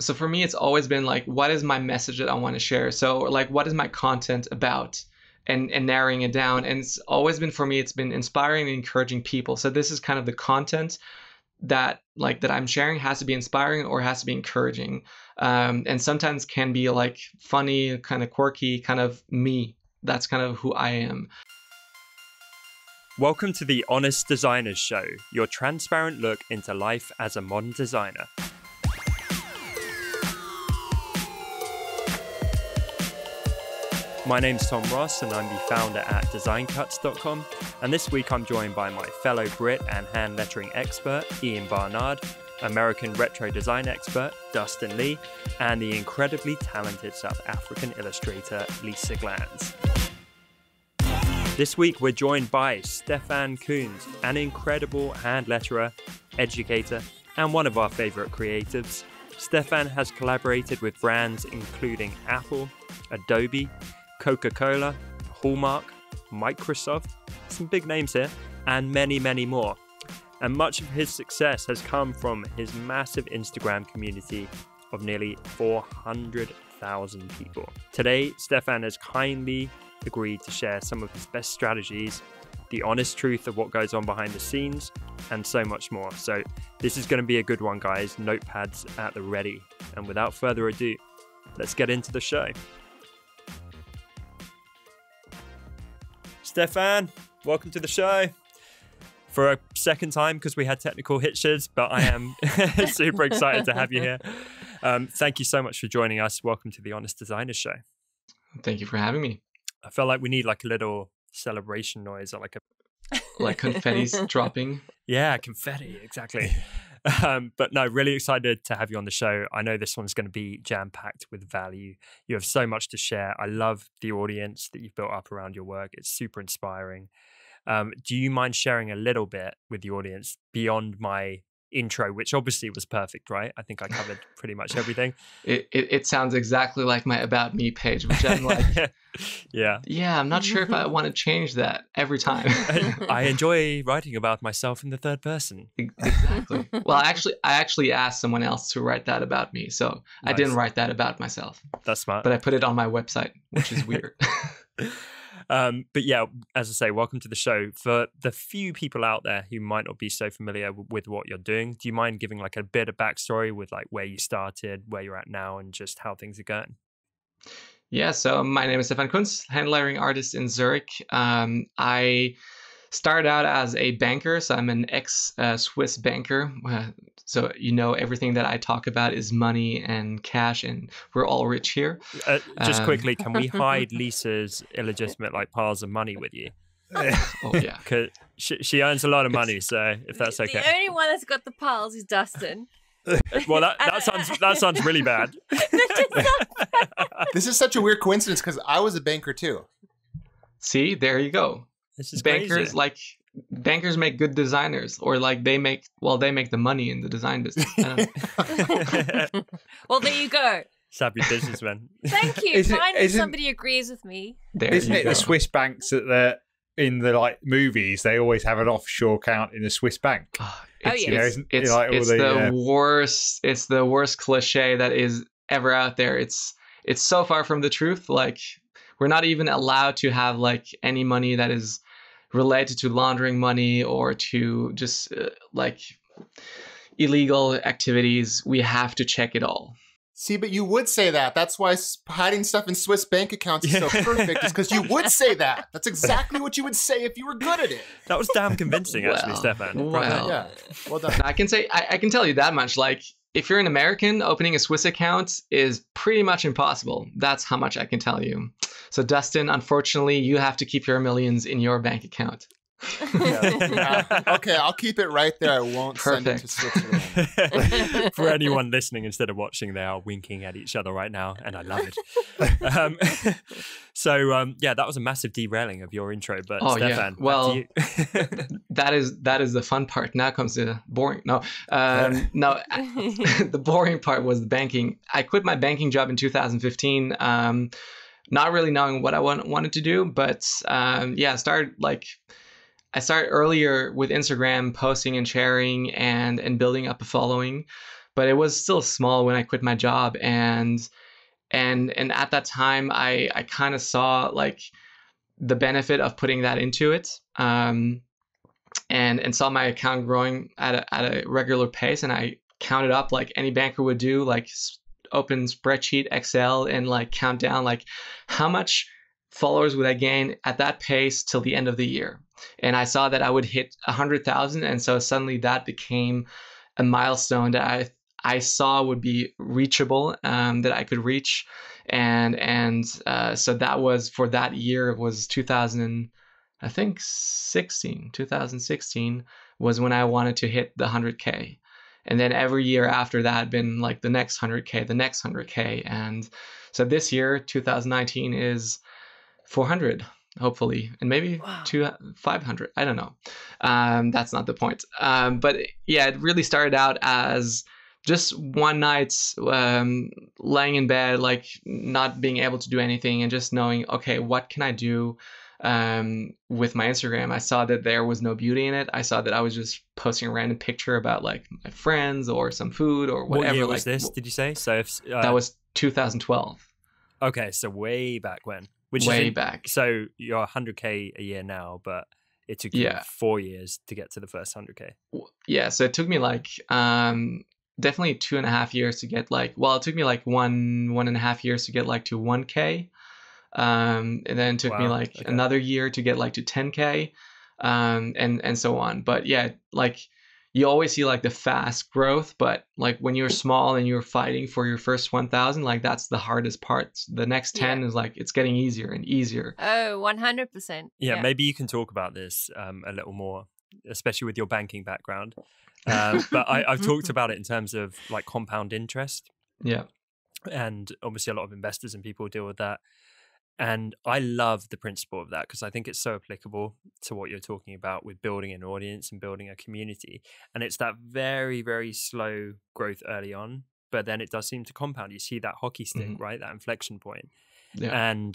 so for me it's always been like what is my message that i want to share? So like what is my content about? And and narrowing it down. And it's always been for me it's been inspiring and encouraging people. So this is kind of the content that like that i'm sharing has to be inspiring or has to be encouraging. Um, and sometimes can be like funny kind of quirky kind of me. That's kind of who i am. Welcome to the Honest Designers Show, your transparent look into life as a modern designer. My name's Tom Ross, and I'm the founder at designcuts.com. And this week I'm joined by my fellow Brit and hand lettering expert, Ian Barnard, American retro design expert, Dustin Lee, and the incredibly talented South African illustrator, Lisa Glanz. This week we're joined by Stefan Kunz, an incredible hand letterer, educator, and one of our favorite creatives. Stefan has collaborated with brands including Apple, Adobe, Coca Cola, Hallmark, Microsoft, some big names here, and many, many more. And much of his success has come from his massive Instagram community of nearly 400,000 people. Today, Stefan has kindly agreed to share some of his best strategies, the honest truth of what goes on behind the scenes, and so much more. So, this is going to be a good one, guys. Notepads at the ready. And without further ado, let's get into the show. Stefan, welcome to the show. For a second time because we had technical hitches, but I am super excited to have you here. Um, thank you so much for joining us. Welcome to the Honest Designer Show. thank you for having me I felt like we need like a little celebration noise or like a like confetti's dropping yeah confetti exactly. Um, but no, really excited to have you on the show. I know this one's going to be jam packed with value. You have so much to share. I love the audience that you've built up around your work. It's super inspiring. Um, do you mind sharing a little bit with the audience beyond my intro, which obviously was perfect, right? I think I covered pretty much everything. it, it, it sounds exactly like my about me page which i'm like yeah. yeah i'm not sure if i want to change that every time I enjoy writing about myself in the third person. Exactly well actually i actually asked someone else to write that about me so i didn't write that about myself That's smart. but i put it on my website which is weird um, but yeah, as I say, welcome to the show. For the few people out there who might not be so familiar with what you're doing, do you mind giving like a bit of backstory with like where you started, where you're at now, and just how things are going? Yeah, so my name is Stefan Kunz, hand lettering artist in Zurich. Um, I started out as a banker, so I'm an ex uh, Swiss banker. Uh, so you know everything that I talk about is money and cash, and we're all rich here. Uh, just Um, quickly, can we hide Lisa's illegitimate like piles of money with you? Oh yeah, Because she, she earns a lot of It's- money, so if that's okay, The only one that's got the piles is Dustin. Well, that, that sounds that sounds really bad. This is such a weird coincidence because I was a banker too. see there you go. This is bankers crazy. like bankers make good designers, or like they make well they make the money in the design business. I don't know. well, there you go. savvy businessman. Thank you. Isn't Finally, isn't- somebody agrees with me. There Isn't it go. the Swiss banks that the in the like movies they always have an offshore account in a Swiss bank? Ah, Oh, it's, yeah. You know, it's, it's, like it's the, the uh, worst it's the worst cliche that is ever out there it's it's so far from the truth like we're not even allowed to have like any money that is related to laundering money or to just uh, like illegal activities we have to check it all See, but you would say that. That's why hiding stuff in Swiss bank accounts is so perfect. Is because you would say that. That's exactly what you would say if you were good at it. That was damn convincing, actually, Well, Stefan. well. Yeah. Well done. I can say I, I can tell you that much. Like if you're an American, opening a Swiss account is pretty much impossible. That's how much I can tell you. So Dustin, unfortunately, you have to keep your millions in your bank account. Yeah. Uh, okay, I'll keep it right there. I won't send it to Switzerland. For anyone listening instead of watching, they are winking at each other right now, and I love it. um, so, um, yeah, that was a massive derailing of your intro. But Oh. Stefan, back to Well, you. That is that is the fun part. Now comes the boring. No, um, no. the boring part was the banking. I quit my banking job in 2015. Um, not really knowing what I want, wanted to do, but um, yeah, I started like I started earlier with Instagram, posting and sharing and and building up a following. but it was still small when I quit my job and and and at that time I I kind of saw like the benefit of putting that into it. Um, and and saw my account growing at a, at a regular pace and I counted up like any banker would do like open spreadsheet Excel and like count down like how much followers would I gain at that pace till the end of the year. And I saw that I would hit 100,000 and so suddenly that became a milestone that I I saw would be reachable um, that I could reach. And and uh, so that was for that year was 2000 I think 16 2016 was when I wanted to hit the 100k and then every year after that had been like the next 100k the next 100k and so this year 2019 is 400 hopefully and maybe Wow. two 500 i don't know um, that's not the point um, but yeah it really started out as just one night um, laying in bed like not being able to do anything and just knowing okay what can i do um, with my instagram i saw that there was no beauty in it i saw that i was just posting a random picture about like my friends or some food or whatever what year like was this? w- Did you say? So if uh, that was 2012 okay, so way back when, which way is back So you're 100k a year now, but it took you Yeah. four years to get to the first 100k. yeah so it took me like um definitely two and a half years to get like well it took me like one one and a half years to get like to 1k um and then it took me like okay. another year to get like to 10k um and and so on but yeah like you always see like the fast growth but like when you're small and you're fighting for your first 1000 like that's the hardest part the next 10 is like it's getting easier and easier Oh, 100%. Yeah, maybe you can talk about this um, a little more, especially with your banking background. Um, but I, I've talked about it in terms of like compound interest. yeah and obviously a lot of investors and people deal with that and i love the principle of that because i think it's so applicable to what you're talking about with building an audience and building a community and it's that very very slow growth early on but then it does seem to compound you see that hockey stick Mhm. right that inflection point yeah and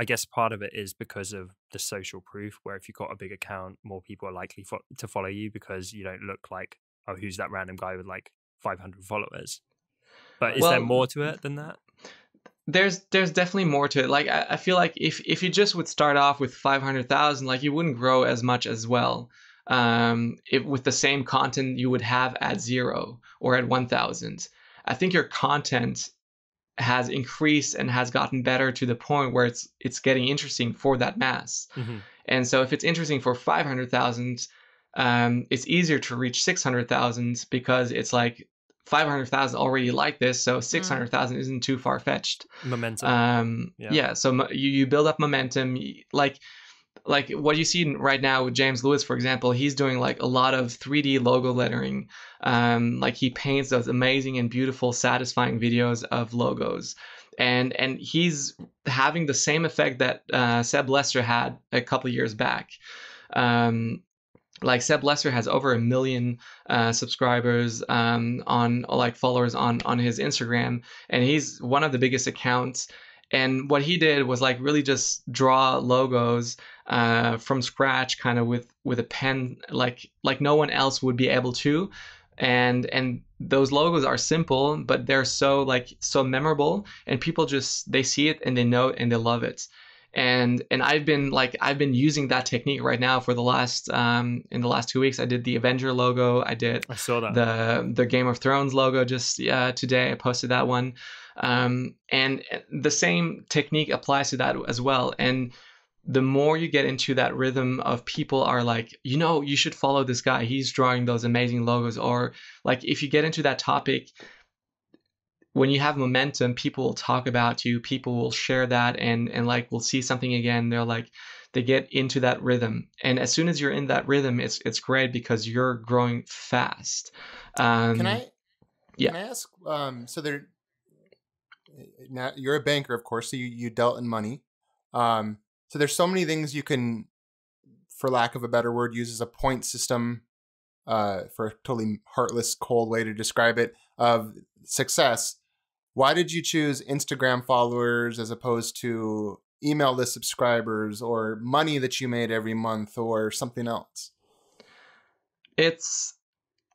I guess part of it is because of the social proof, where if you've got a big account, more people are likely fo- to follow you because you don't look like, oh, who's that random guy with like 500 followers? But is there more to it than that? There's there's definitely more to it. Like I, I feel like if if you just would start off with five hundred thousand, like you wouldn't grow as much as well. Um, if with the same content you would have at zero or at one thousand, I think your content has increased and has gotten better to the point where it's it's getting interesting for that mass. Mhm. And so if it's interesting for 500,000, um, it's easier to reach 600,000 because it's like 500,000 already like this. So 600,000 isn't too far fetched. Momentum. Um, Yeah. yeah. So mo- you, you build up momentum. Like, like what you see right now with James Lewis, for example, he's doing like a lot of 3D logo lettering. Um, like he paints those amazing and beautiful, satisfying videos of logos. And, and he's having the same effect that uh, Seb Lester had a couple years back. Um, like Seb Lester has over a million uh, subscribers um, on like followers on on his Instagram, and he's one of the biggest accounts. And what he did was like really just draw logos uh, from scratch, kind of with with a pen, like like no one else would be able to. And and those logos are simple, but they're so like so memorable, and people just they see it and they know it and they love it and and I've been like I've been using that technique right now for the last um in the last two weeks. I did the Avenger logo. I did I saw that. the the Game of Thrones logo just uh, today. I posted that one, um, and the same technique applies to that as well. And the more you get into that rhythm of people are like, you know, you should follow this guy. He's drawing those amazing logos. Or like if you get into that topic, when you have momentum, people will talk about you. People will share that and and like will see something again. They're like they get into that rhythm. And as soon as you're in that rhythm, it's it's great because you're growing fast. Um, Can I? yeah. Can I ask? Um, so there. Now you're a banker, of course. So you you dealt in money. Um, so there's so many things you can, for lack of a better word, use as a point system. Uh, for a totally heartless, cold way to describe it, of success. Why did you choose Instagram followers as opposed to email list subscribers or money that you made every month or something else? it's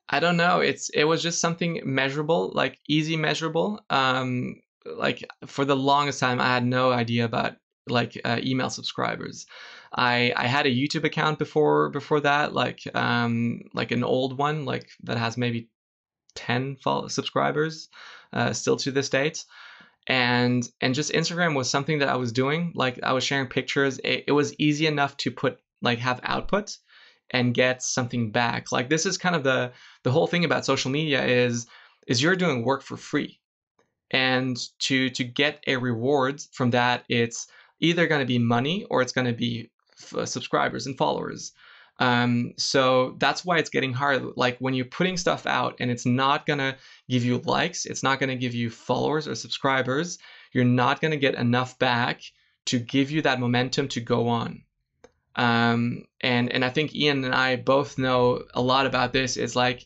I don't know. It's it was just something measurable, like easy measurable. Um, like for the longest time, I had no idea about like uh, email subscribers. I I had a YouTube account before before that, like um like an old one, like that has maybe ten follow- subscribers, uh, still to this date. And and just Instagram was something that I was doing. Like I was sharing pictures. It, it was easy enough to put like have output and get something back. Like this is kind of the the whole thing about social media is is you're doing work for free. And to to get a reward from that, it's either going to be money or it's going to be f- subscribers and followers. Um, so that's why it's getting hard. Like when you're putting stuff out and it's not gonna give you likes, it's not gonna give you followers or subscribers, you're not gonna get enough back to give you that momentum to go on. Um, and and I think Ian and I both know a lot about this. Is like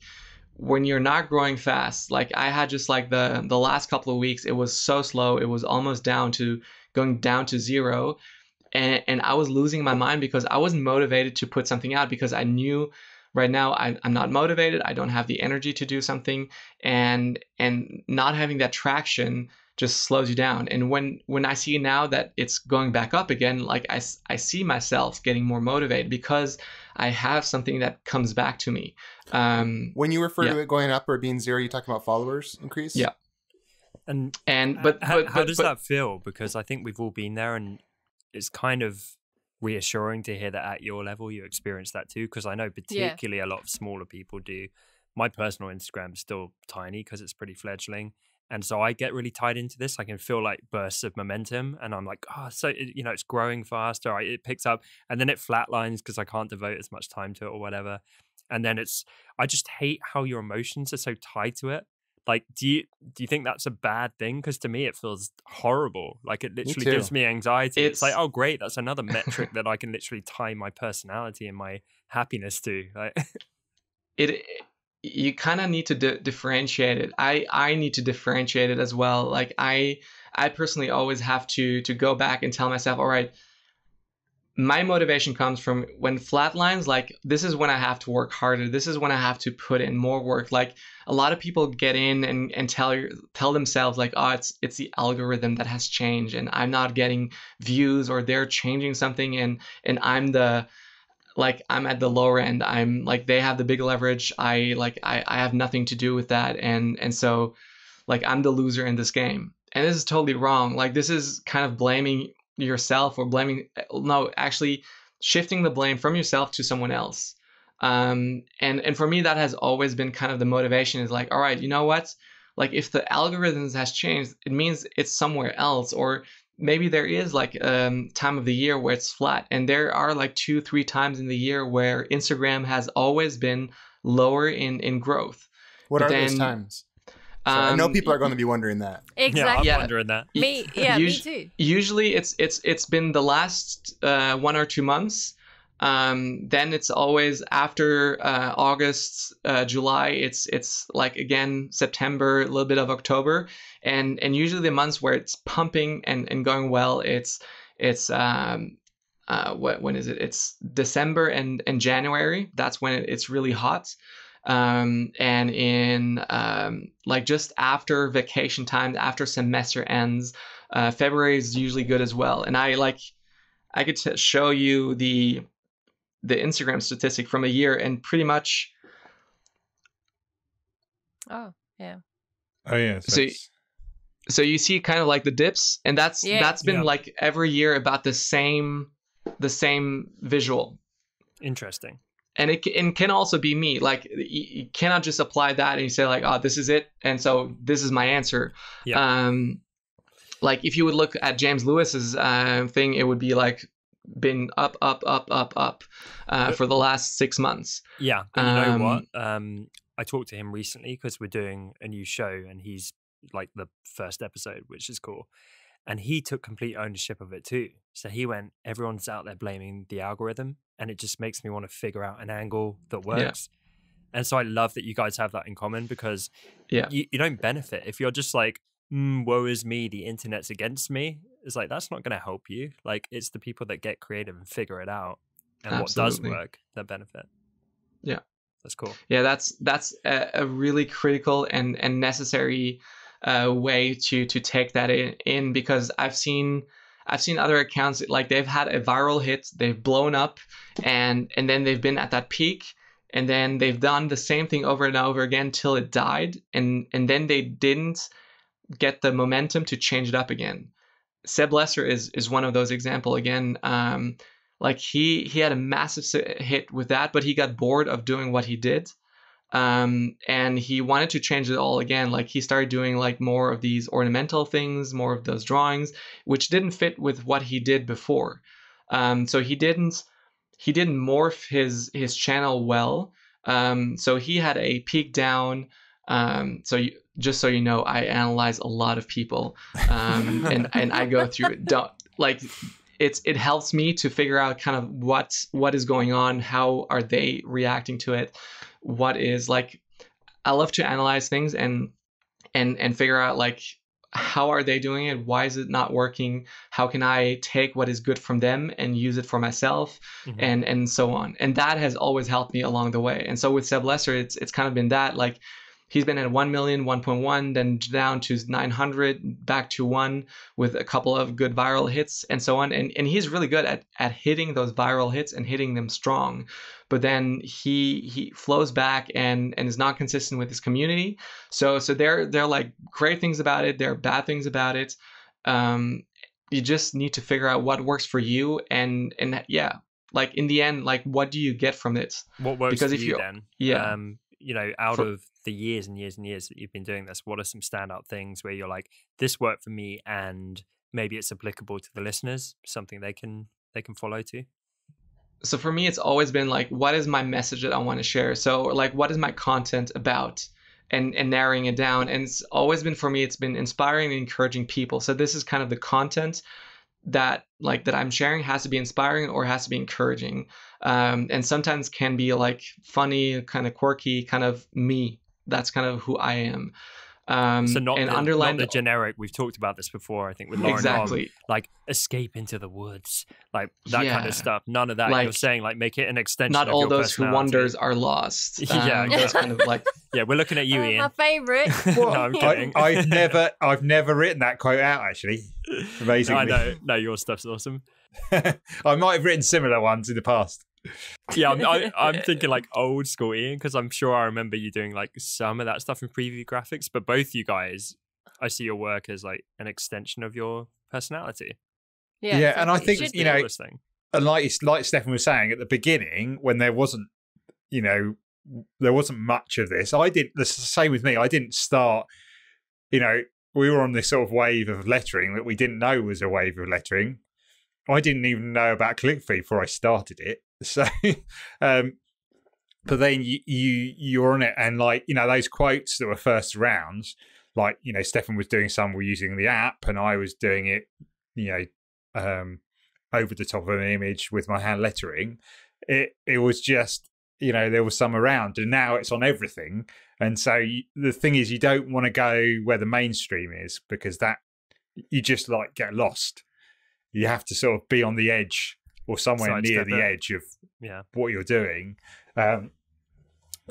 when you're not growing fast. Like I had just like the the last couple of weeks, it was so slow. It was almost down to going down to zero and, and I was losing my mind because I wasn't motivated to put something out because I knew right now I, I'm not motivated. I don't have the energy to do something, and and not having that traction just slows you down. And when when I see now that it's going back up again, like I, I see myself getting more motivated because I have something that comes back to me. Um, When you refer Yeah. to it going up or being zero, you're talking about followers increase? Yeah. And and but how, but, how but, does but- that feel? Because I think we've all been there, and it's kind of reassuring to hear that at your level you experience that too. Because I know particularly a lot of smaller people do. My personal Instagram is still tiny because it's pretty fledgling, and so I get really tied into this. I can feel like bursts of momentum, and I'm like, oh, so it, you know, it's growing faster. It picks up, and then it flatlines because I can't devote as much time to it or whatever. And then it's, I just hate how your emotions are so tied to it like do you do you think that's a bad thing? Because to me it feels horrible. Like it literally too. gives me anxiety. It's, like oh great that's another metric that i can literally tie my personality and my happiness to. Like it you kind of need to di- differentiate it. I i need to differentiate it as well. Like i i personally always have to to go back and tell myself all right my motivation comes from when flatlines like this is when i have to work harder. This is when i have to put in more work. Like a lot of people get in and, and tell tell themselves like oh it's it's the algorithm that has changed and i'm not getting views or they're changing something and and i'm the like i'm at the lower end. I'm like they have the big leverage. I like i, I have nothing to do with that and and so like i'm the loser in this game. And this is totally wrong. Like this is kind of blaming yourself or blaming no actually shifting the blame from yourself to someone else. Um and and for me that has always been kind of the motivation is like all right you know what? Like if the algorithms has changed it means it's somewhere else or maybe there is like um time of the year where it's flat. And there are like two three times in the year where instagram has always been lower in in growth What But are those times? So I know Um, people are going to be wondering that. Exactly. yeah i'm Yeah. wondering that Me, yeah, me too. usually it's it's it's been the last uh, one or two months um, then it's always after uh, august uh, july it's it's like again september a little bit of october and and usually the months where it's pumping and and going well it's it's um uh, what when is it? It's December and, and January. That's when it, it's really hot. Um, and in um, like just after vacation time, after semester ends, uh, February is usually good as well. And I like, I could t- show you the the Instagram statistic from a year, and pretty much Oh, yeah. Oh yeah. So- it's- so you see kind of like the dips, and that's Yeah. that's been Yeah. like every year about the same the same visual. interesting and it, and can also be me like you, cannot just apply that and you say like oh this is it and so this is my answer Yeah. um like if you would look at james lewis's uh, thing it would be like been up up up up up uh, for the last six months Yeah, but you know Um, what? Um, I talked to him recently because we're doing a new show, and he's like the first episode, which is cool. And he took complete ownership of it too. So he went, everyone's out there blaming the algorithm, and it just makes me want to figure out an angle that works. And so I love that you guys have that in common because Yeah. you, you don't benefit if you're just like, mm, woe is me, the internet's against me. It's like that's not going to help you. Like it's the people that get creative and figure it out, and what does work that benefit. Yeah. That's cool. Yeah, that's that's a, a really critical and and necessary uh, way to to take that in, in because I've seen I've seen other accounts like they've had a viral hit, they've blown up, and and then they've been at that peak, and then they've done the same thing over and over again till it died, and and then they didn't get the momentum to change it up again. Seb Lester is is one of those example again. Um, like he he had a massive hit with that, but he got bored of doing what he did, um, and he wanted to change it all again. Like he started doing like more of these ornamental things, more of those drawings, which didn't fit with what he did before. Um, so he didn't he didn't morph his his channel well. Um, so he had a peak down. Um, so you, just so you know, I analyze a lot of people, um, and and I go through it. Don't like it's it helps me to figure out kind of what what is going on, how are they reacting to it, what is like. I love to analyze things and and and figure out like how are they doing it why is it not working how can i take what is good from them and use it for myself mm-hmm. and and so on and that has always helped me along the way and so with seb lester it's it's kind of been that like he's been at 1 million 1.1 then down to 900 back to 1 with a couple of good viral hits and so on. And, and he's really good at, at hitting those viral hits and hitting them strong. But then he he flows back and and is not consistent with his community. So so there there are like great things about it. There are bad things about it. Um you just need to figure out what works for you and and yeah like in the end like what do you get from it? What works because for if you then? Yeah. Um you know out of the years and years and years that you've been doing this what are some standout things where you're like this worked for me and maybe it's applicable to the listeners something they can they can follow to so for me it's always been like what is my message that i want to share? So like what is my content about? And and narrowing it down. And it's always been for me it's been inspiring and encouraging people. So this is kind of the content that like that i'm sharing has to be inspiring or has to be encouraging um, and sometimes can be like funny kind of quirky kind of me that's kind of who I am. Um, so not and the, underline not the generic. We've talked about this before. I think with Lauren exactly like escape into the woods, like that yeah. kind of stuff. None of that. Like, You're saying like make it an extension. Not all those who wonders are lost. yeah, um, those kind of like. Yeah, we're looking at you, uh, Ian. My favorite. no, I'm kidding. I, have never, I've never written that quote out. Actually, amazing. I know. No, your stuff's awesome. I might have written similar ones in the past yeah, I'm, I, I'm thinking like old school Ian because I'm sure I remember you doing like some of that stuff in preview graphics. But both you guys, I see your work as like an extension of your personality. Yeah, yeah, and I think you know, and like like Stefan was saying at the beginning when there wasn't, you know, there wasn't much of this. I did the same with me. I didn't start, you know, we were on this sort of wave of lettering that we didn't know was a wave of lettering. I didn't even know about ClickFeed before I started it. So, um, but then you, you you're on it, and like you know those quotes that were first rounds, like you know Stefan was doing some were using the app, and I was doing it, you know, um, over the top of an image with my hand lettering. It it was just you know there was some around, and now it's on everything. And so you, the thing is, you don't want to go where the mainstream is because that you just like get lost. You have to sort of be on the edge or somewhere Side near the it. edge of yeah. what you're doing. Um,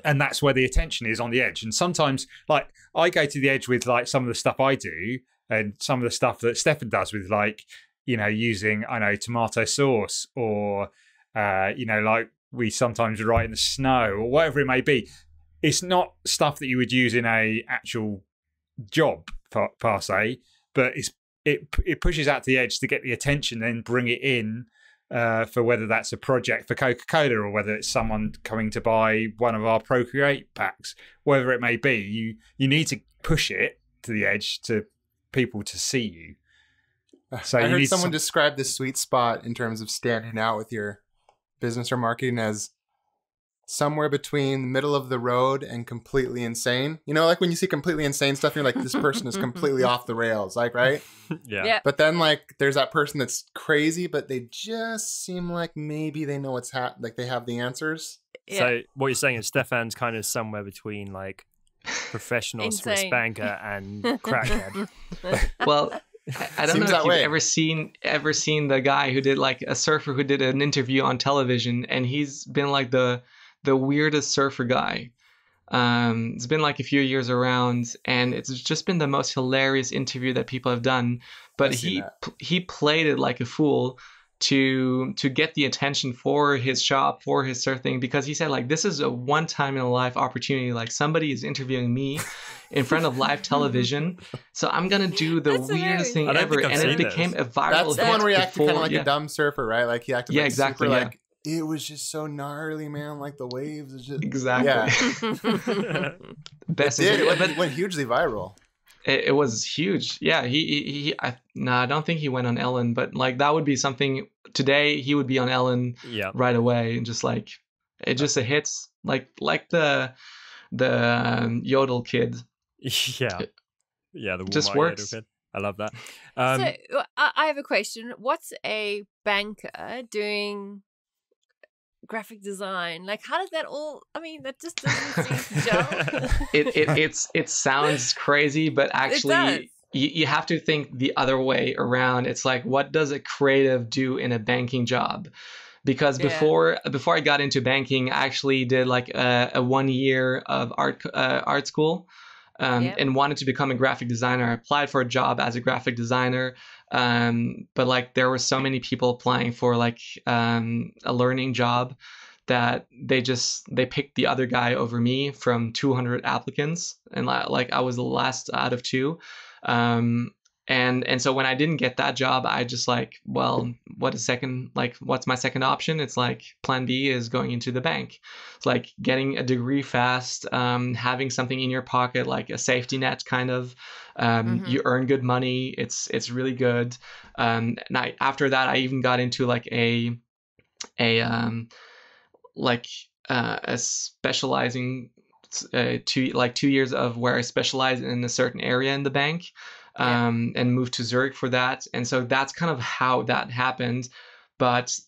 and that's where the attention is on the edge. And sometimes, like, I go to the edge with like some of the stuff I do and some of the stuff that Stefan does with like, you know, using, I know, tomato sauce or, uh, you know, like we sometimes write in the snow or whatever it may be. It's not stuff that you would use in a actual job per, per se, but it's it it pushes out to the edge to get the attention, then bring it in uh, for whether that's a project for Coca Cola or whether it's someone coming to buy one of our Procreate packs, whatever it may be. You you need to push it to the edge to people to see you. So I heard someone some... describe the sweet spot in terms of standing out with your business or marketing as somewhere between the middle of the road and completely insane. You know, like when you see completely insane stuff, you're like, this person is completely off the rails, like, right? Yeah. yeah. But then, like, there's that person that's crazy, but they just seem like maybe they know what's happening, like they have the answers. Yeah. So what you're saying is Stefan's kind of somewhere between like professional Swiss banker and crackhead. well, I, don't Seems know if you've way. ever seen ever seen the guy who did like a surfer who did an interview on television, and he's been like the the weirdest surfer guy. Um, it's been like a few years around, and it's just been the most hilarious interview that people have done. But he p- he played it like a fool to to get the attention for his shop for his surfing because he said like this is a one time in a life opportunity like somebody is interviewing me in front of live television so i'm gonna do the That's weirdest hilarious. thing ever and it seen became this. a viral That's the one where he acted kind of like yeah. a dumb surfer, right? Like he acted Yeah, like exactly, super yeah. like it was just so gnarly, man. Like the waves, is just exactly Yeah. best It did. It went, it went hugely viral. it, it was huge. Yeah, he he, he I, nah, I don't think he went on Ellen, but like that would be something today. He would be on Ellen yeah. right away, and just like it just a hits like like the the um, yodel kid. Yeah. Yeah, the Just works. Yodel kid. I love that. Um, so I I have a question. What's a banker doing graphic design? Like, how does that all? I mean, that just doesn't seem to gel. It it it's it sounds crazy, but actually. You, you have to think the other way around. It's like, what does a creative do in a banking job? Because Yeah. before before I got into banking, I actually did like a, a one year of art uh, art school, um, Yep. and wanted to become a graphic designer. I applied for a job as a graphic designer, um, but like there were so many people applying for like um, a learning job that they just they picked the other guy over me from 200 applicants, and like I was the last out of two. Um, and and so when I didn't get that job, I just like, well, what is second? Like, what's my second option? It's like Plan B is going into the bank. It's like getting a degree fast, um, having something in your pocket, like a safety net, kind of. Um, Mhm. You earn good money. It's it's really good. Um, and I, after that, I even got into like a a um, like uh, a specializing uh, two like two years of where I specialize in a certain area in the bank, Yeah. um, and moved to Zurich for that. And so that's kind of how that happened. But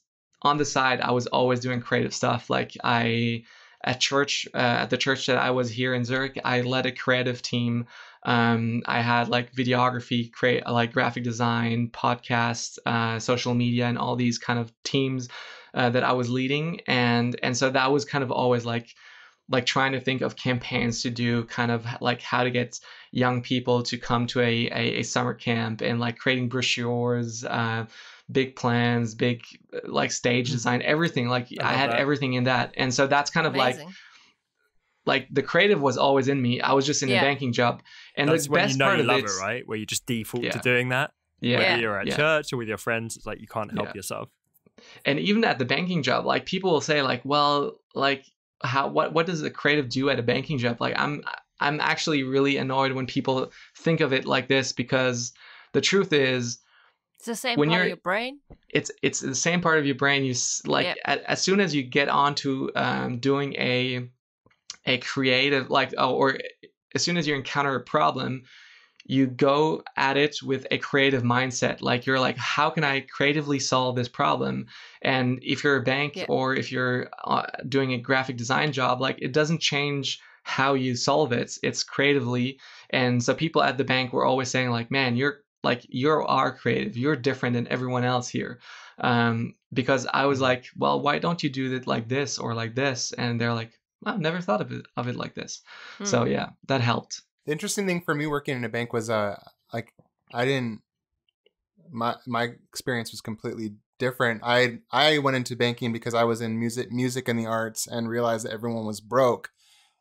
on the side, I was always doing creative stuff. Like I at church uh, at the church that I was here in Zurich, I led a creative team. Um, I had like videography, create like graphic design, podcasts, uh, social media, and all these kind of teams uh, that I was leading, and and so that was kind of always like like trying to think of campaigns to do, kind of like how to get young people to come to a a, a summer camp, and like creating brochures. Uh, big plans big uh, like stage design everything like I i, had that. everything in that and so that's kind of like Amazing. like the creative was always in me i was just in Yeah. a banking job and that's the when best you know part you of love it it, right? Where you just default Yeah. to doing that. yeah Whether Yeah. you're at Yeah. church or with your friends, it's like you can't help Yeah. yourself. and even at the banking job like people will say like well like how what what does a creative do at a banking job like i'm i'm actually really annoyed when people think of it like this because the truth is It's the same when part of your brain. it's it's the same part of your brain you like Yep. at, as soon as you get onto um, doing a a creative like oh, or as soon as you encounter a problem you go at it with a creative mindset. Like you're like how can i creatively solve this problem? And if you're a bank Yeah. or if you're uh, doing a graphic design job like it doesn't change how you solve it. It's creatively. And so people at the bank were always saying like man you're like you are creative. You're different than everyone else here. Um, because i was like well why don't you do it like this or like this? And they're like i've never thought of it of it like this. So Hmm. yeah that helped The interesting thing for me working in a bank was uh like I didn't my my experience was completely different. I I went into banking because I was in music music and the arts and realized that everyone was broke.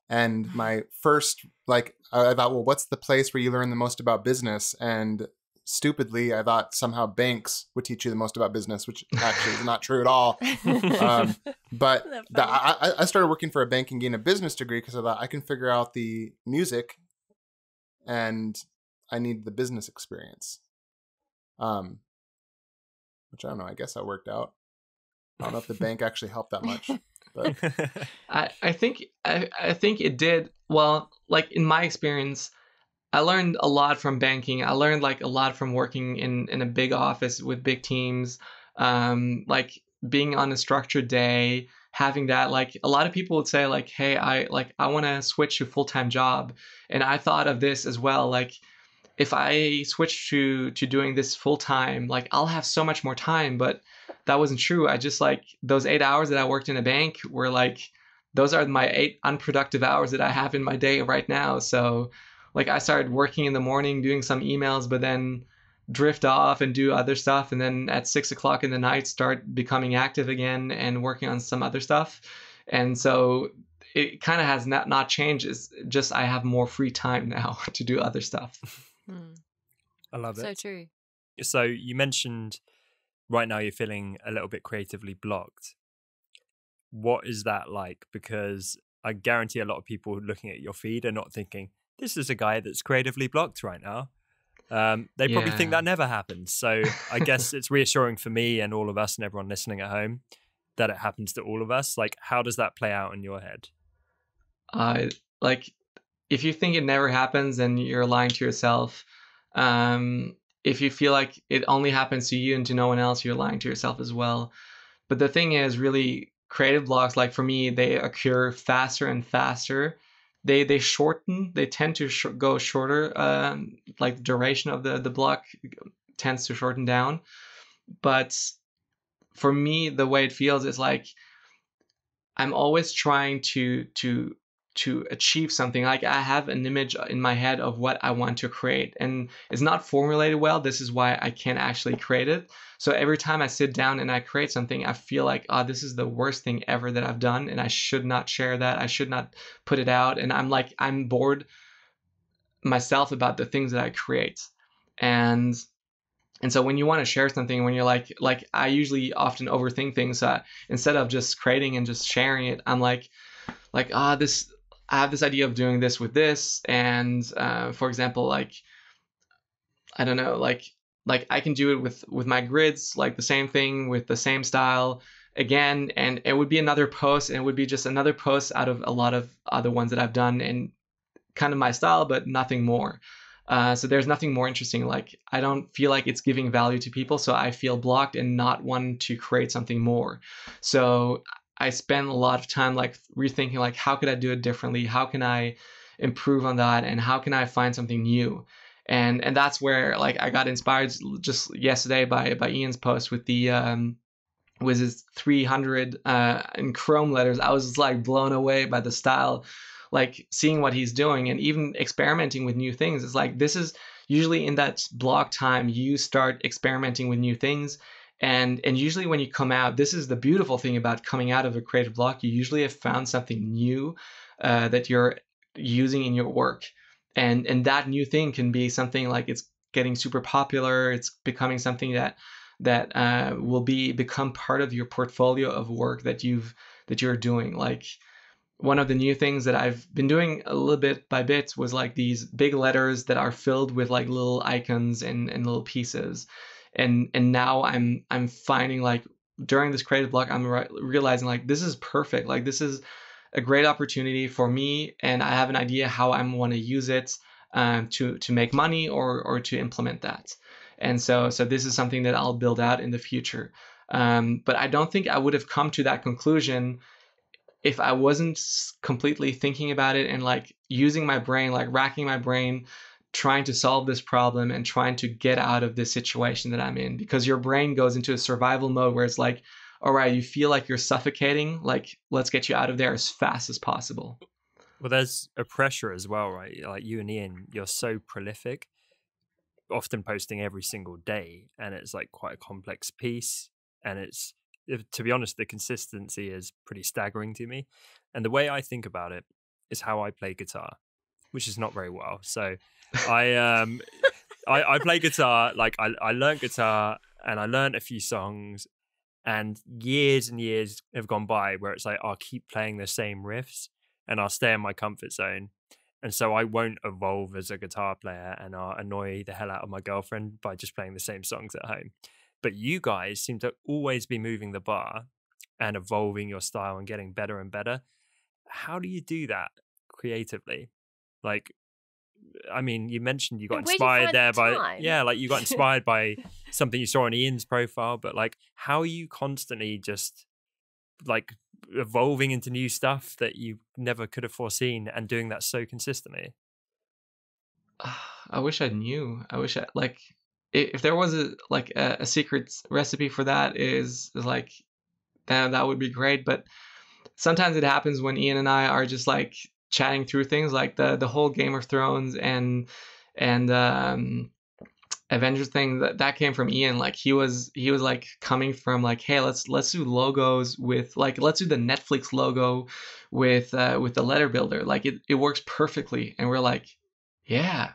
And my first like I thought, well, what's the place where you learn the most about business? And stupidly, I thought somehow banks would teach you the most about business, which actually is not true at all. Um, but the. I, I- I started working for a bank and gained a business degree because I thought I can figure out the music, and I need the business experience. Um, which I don't know. I guess that worked out. I don't know if the bank actually helped that much, but I, I think I, I think it did well like in my experience I learned a lot from banking I learned like a lot from working in in a big office with big teams um like being on a structured day having that like a lot of people would say like hey I like I want to switch to full-time job and I thought of this as well like if I switch to to doing this full time like I'll have so much more time but that wasn't true. I just like those eight hours that I worked in a bank were like those are my eight unproductive hours that I have in my day right now. So like I started working in the morning doing some emails, but then drift off and do other stuff and then at six o'clock in the night start becoming active again and working on some other stuff and so it kind of has not not changed it's just i have more free time now to do other stuff Hmm. I love it So true. So you mentioned right now you're feeling a little bit creatively blocked. What is that like? Because I guarantee a lot of people looking at your feed are not thinking, this is a guy that's creatively blocked right now. Um, they probably think that never happens. So I guess it's reassuring for me and all of us and everyone listening at home that it happens to all of us. Like, how does that play out in your head? uh, like if you think it never happens then you're lying to yourself um, if you feel like it only happens to you and to no one else you're lying to yourself as well but the thing is really creative blocks like for me they occur faster and faster they they shorten they tend to sh- go shorter um, like the duration of the the block tends to shorten down. But for me the way it feels is like i'm always trying to to to achieve something. Like i have an image in my head of what i want to create and it's not formulated well. This is why i can't actually create it. So every time i sit down and i create something i feel like oh this is the worst thing ever that i've done and i should not share that. I should not put it out. And i'm like i'm bored myself about the things that i create. And and so when you want to share something when you're like like i usually often overthink things uh, instead of just creating and just sharing it i'm like like ah this i have this idea of doing this with this and uh, for example like i don't know like like i can do it with with my grids like the same thing with the same style again and it would be another post and it would be just another post out of a lot of other ones that i've done and kind of my style but nothing more. Uh, so there's nothing more interesting like i don't feel like it's giving value to people so i feel blocked and not want to create something more. So I spend a lot of time like rethinking like how could I do it differently? How can I improve on that? And how can I find something new? And and that's where like I got inspired just yesterday by by Ian's post with the um was his 300 uh in chrome letters. I was just like blown away by the style like seeing what he's doing and even experimenting with new things. It's like this is usually in that block time you start experimenting with new things and and usually when you come out this is the beautiful thing about coming out of a creative block you usually have found something new uh, that you're using in your work. And and that new thing can be something like it's getting super popular it's becoming something that that uh, will be become part of your portfolio of work that you've that you're doing. Like one of the new things that I've been doing a little bit by bit was like these big letters that are filled with like little icons and, and little pieces and and now i'm i'm finding like during this creative block i'm re- realizing like this is perfect. Like this is a great opportunity for me and i have an idea how i'm want to use it um, to to make money or or to implement that. And so so this is something that i'll build out in the future. Um, but i don't think i would have come to that conclusion if i wasn't completely thinking about it and like using my brain like racking my brain trying to solve this problem and trying to get out of this situation that I'm in because your brain goes into a survival mode where it's like, all right, you feel like you're suffocating, like let's get you out of there as fast as possible. Well, there's a pressure as well, right? Like you and Ian, you're so prolific, often posting every single day, and it's like quite a complex piece. And it's, to be honest, the consistency is pretty staggering to me. And the way I think about it is how I play guitar, which is not very well. So I um I, I play guitar, like I, I learned guitar and I learned a few songs and years and years have gone by where it's like I'll keep playing the same riffs and I'll stay in my comfort zone. And so I won't evolve as a guitar player and I'll annoy the hell out of my girlfriend by just playing the same songs at home. But you guys seem to always be moving the bar and evolving your style and getting better and better. How do you do that creatively? Like, I mean, you mentioned you got And where do you inspired find there the by, time? yeah, like you got inspired by something you saw on Ian's profile, but like, how are you constantly just like evolving into new stuff that you never could have foreseen and doing that so consistently? I wish I knew. I wish I like if there was a like a, a secret recipe for that is is like that that would be great. But sometimes it happens when Ian and I are just like chatting through things like the the whole Game of Thrones and and um Avengers thing that that came from Ian like he was he was like coming from like hey let's let's do logos with like let's do the Netflix logo with uh with the letter builder like it it works perfectly and we're like yeah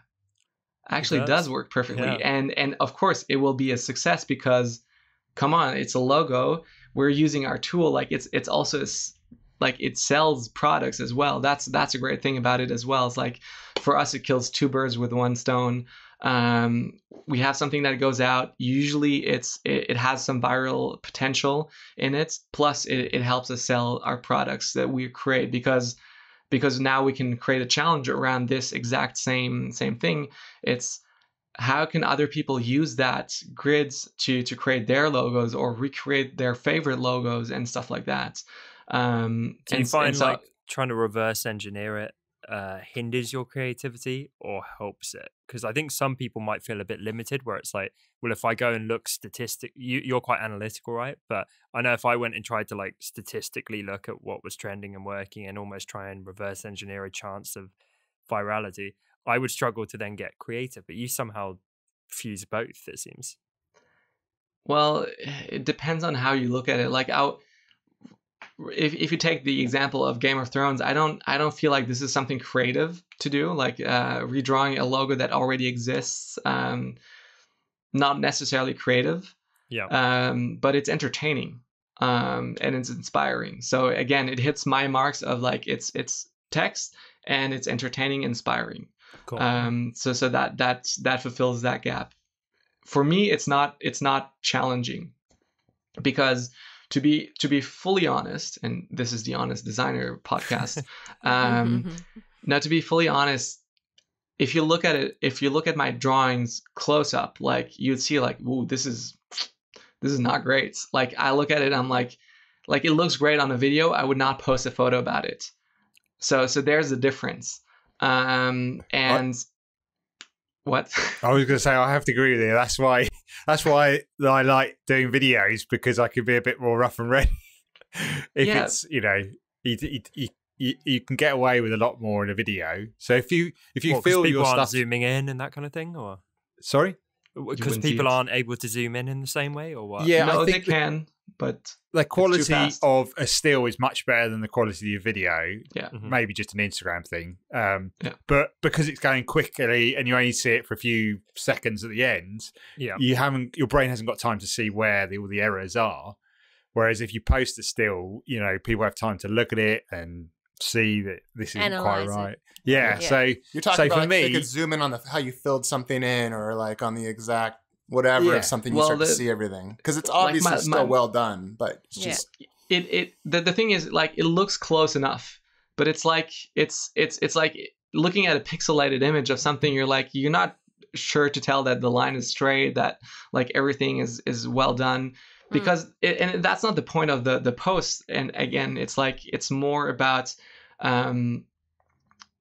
actually does. does. work perfectly Yeah. and and of course it will be a success because come on it's a logo we're using our tool like it's it's also like it sells products as well. That's that's a great thing about it as well. It's like for us it kills two birds with one stone. Um, we have something that goes out. Usually it's it, it has some viral potential in it. Plus it, it helps us sell our products that we create because because now we can create a challenge around this exact same same thing. It's how can other people use that grids to to create their logos or recreate their favorite logos and stuff like that um Do you and, find and so- like trying to reverse engineer it uh, hinders your creativity or helps it? Because I think some people might feel a bit limited, where it's like, well, if I go and look statistic, you, you're quite analytical, right? But I know if I went and tried to like statistically look at what was trending and working, and almost try and reverse engineer a chance of virality, I would struggle to then get creative. But you somehow fuse both. It seems. Well, it depends on how you look at it. Like out if if you take the example of Game of Thrones, I don't I don't feel like this is something creative to do, like uh, redrawing a logo that already exists. Um, not necessarily creative, Yeah. um, but it's entertaining um, and it's inspiring. So again, it hits my marks of like it's it's text and it's entertaining, inspiring. cool. Um, so so that that that fulfills that gap. For me, it's not it's not challenging because to be to be fully honest, and this is the Honest Designer podcast. um, now, to be fully honest, if you look at it, if you look at my drawings close up, like you'd see, like, ooh, this is this is not great. Like I look at it, I'm like, like it looks great on the video. I would not post a photo about it. So so there's the difference. Um, and what? I was going to say I have to agree with you. That's why. That's why I like doing videos because I can be a bit more rough and ready. if Yeah. it's you know you, you, you, you, you can get away with a lot more in a video. So if you if you What, 'cause feel people your aren't stuff, zooming in and that kind of thing, or sorry, because people aren't able to zoom in in the same way, or what? yeah, no, I they think the, can, but the quality of a still is much better than the quality of your video. Yeah. Mhm. maybe just an Instagram thing. Um, Yeah. But because it's going quickly and you only see it for a few seconds at the end, Yeah. you haven't your brain hasn't got time to see where the, all the errors are. Whereas if you post a still, you know, people have time to look at it and see that this isn't Analyze quite right. Yeah. Yeah. So You're talking So about for like, they me- could zoom in on the how you filled something in, or like on the exact whatever Yeah. of something you Well, start to see everything because it's like obviously my- still my- well done, but it's Yeah. just it it the, the thing is like it looks close enough but it's like it's it's it's like looking at a pixelated image of something you're like you're not sure to tell that the line is straight that like everything is is well done hmm. because it, and that's not the point of the the post and again it's like it's more about um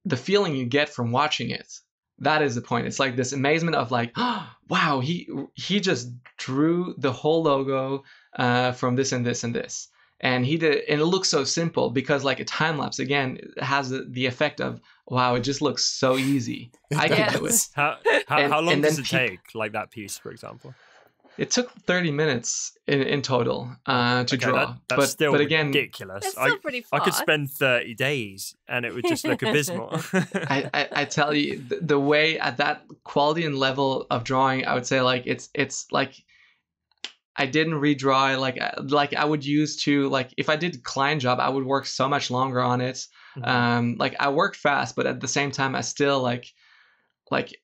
the feeling you get from watching it that is the point it's like this amazement of like oh, wow he he just drew the whole logo uh, from this and this and this and he did and it looks so simple because like a time lapse again has the, the effect of wow it just looks so easy i can do it How how, And- how long does it peop- take? Like that piece, for example. It took 30 minutes in, in total uh, to Okay, draw that- that's but still but again ridiculous. That's I, still pretty I could spend thirty days and it would just look abysmal. I, I, I tell you the, the way at that quality and level of drawing i would say like it's it's like i didn't redraw it like I- like i would use to like if i did client job i would work so much longer on it Mhm. um like i worked fast but at the same time i still like like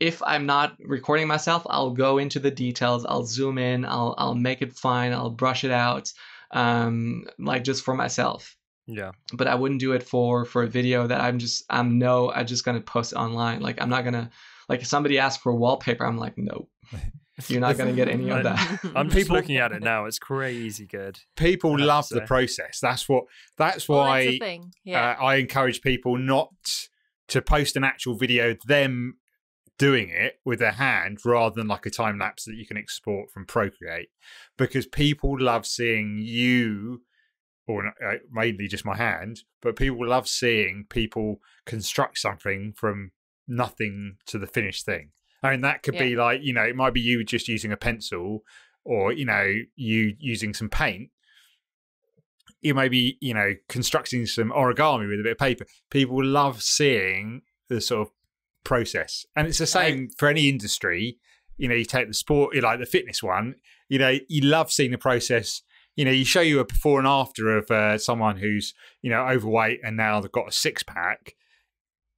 if i'm not recording myself i'll go into the details i'll zoom in i'll i'll make it fine i'll brush it out um like just for myself yeah. but I wouldn't do it for for a video that I'm just I'm no I'm just gonna post it online. Like I'm not gonna like if somebody asks for wallpaper, I'm like no, you're not gonna get any of that. I'm just People- looking at it now. It's crazy good. people I have to love the process. That's what. That's Well, why that's thing. Yeah. uh, I encourage people not to post an actual video them doing it with their hand rather than like a time lapse that you can export from Procreate because people love seeing you or uh, mainly just my hand, but people love seeing people construct something from nothing to the finished thing. I mean, that could Yeah. be like, you know, it might be you just using a pencil or, you know, you using some paint. You may be, you know, constructing some origami with a bit of paper. People love seeing the sort of process. And it's the same for any industry. You know, you take the sport, you like the fitness one, you know, you love seeing the process. You know, you show you a before and after of uh, someone who's, you know, overweight and now they've got a six pack.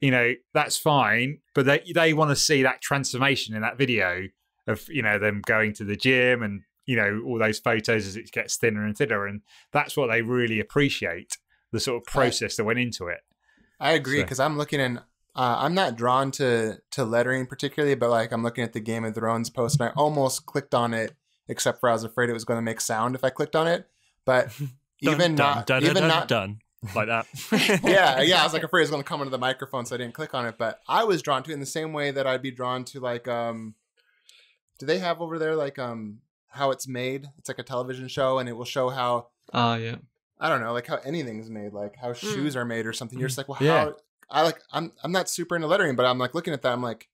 You know, that's fine, but they they want to see that transformation in that video of, you know, them going to the gym and, you know, all those photos as it gets thinner and thinner. And that's what they really appreciate, the sort of process that went into it. I agree So- because I'm looking in. Uh, I'm not drawn to to lettering particularly, but like I'm looking at the Game of Thrones post and I almost clicked on it, except for I was afraid it was going to make sound if I clicked on it. But even dun, not, dun, even dun, not, done like that. yeah, yeah. I was like afraid it was going to come into the microphone, so I didn't click on it. But I was drawn to it in the same way that I'd be drawn to like, um, do they have over there like um how it's made? It's like a television show, and it will show how Oh yeah. I don't know, like how anything's made, like how shoes are made or something. You're just like, well, how? I like, I'm, I'm not super into lettering, but I'm like looking at that. I'm like,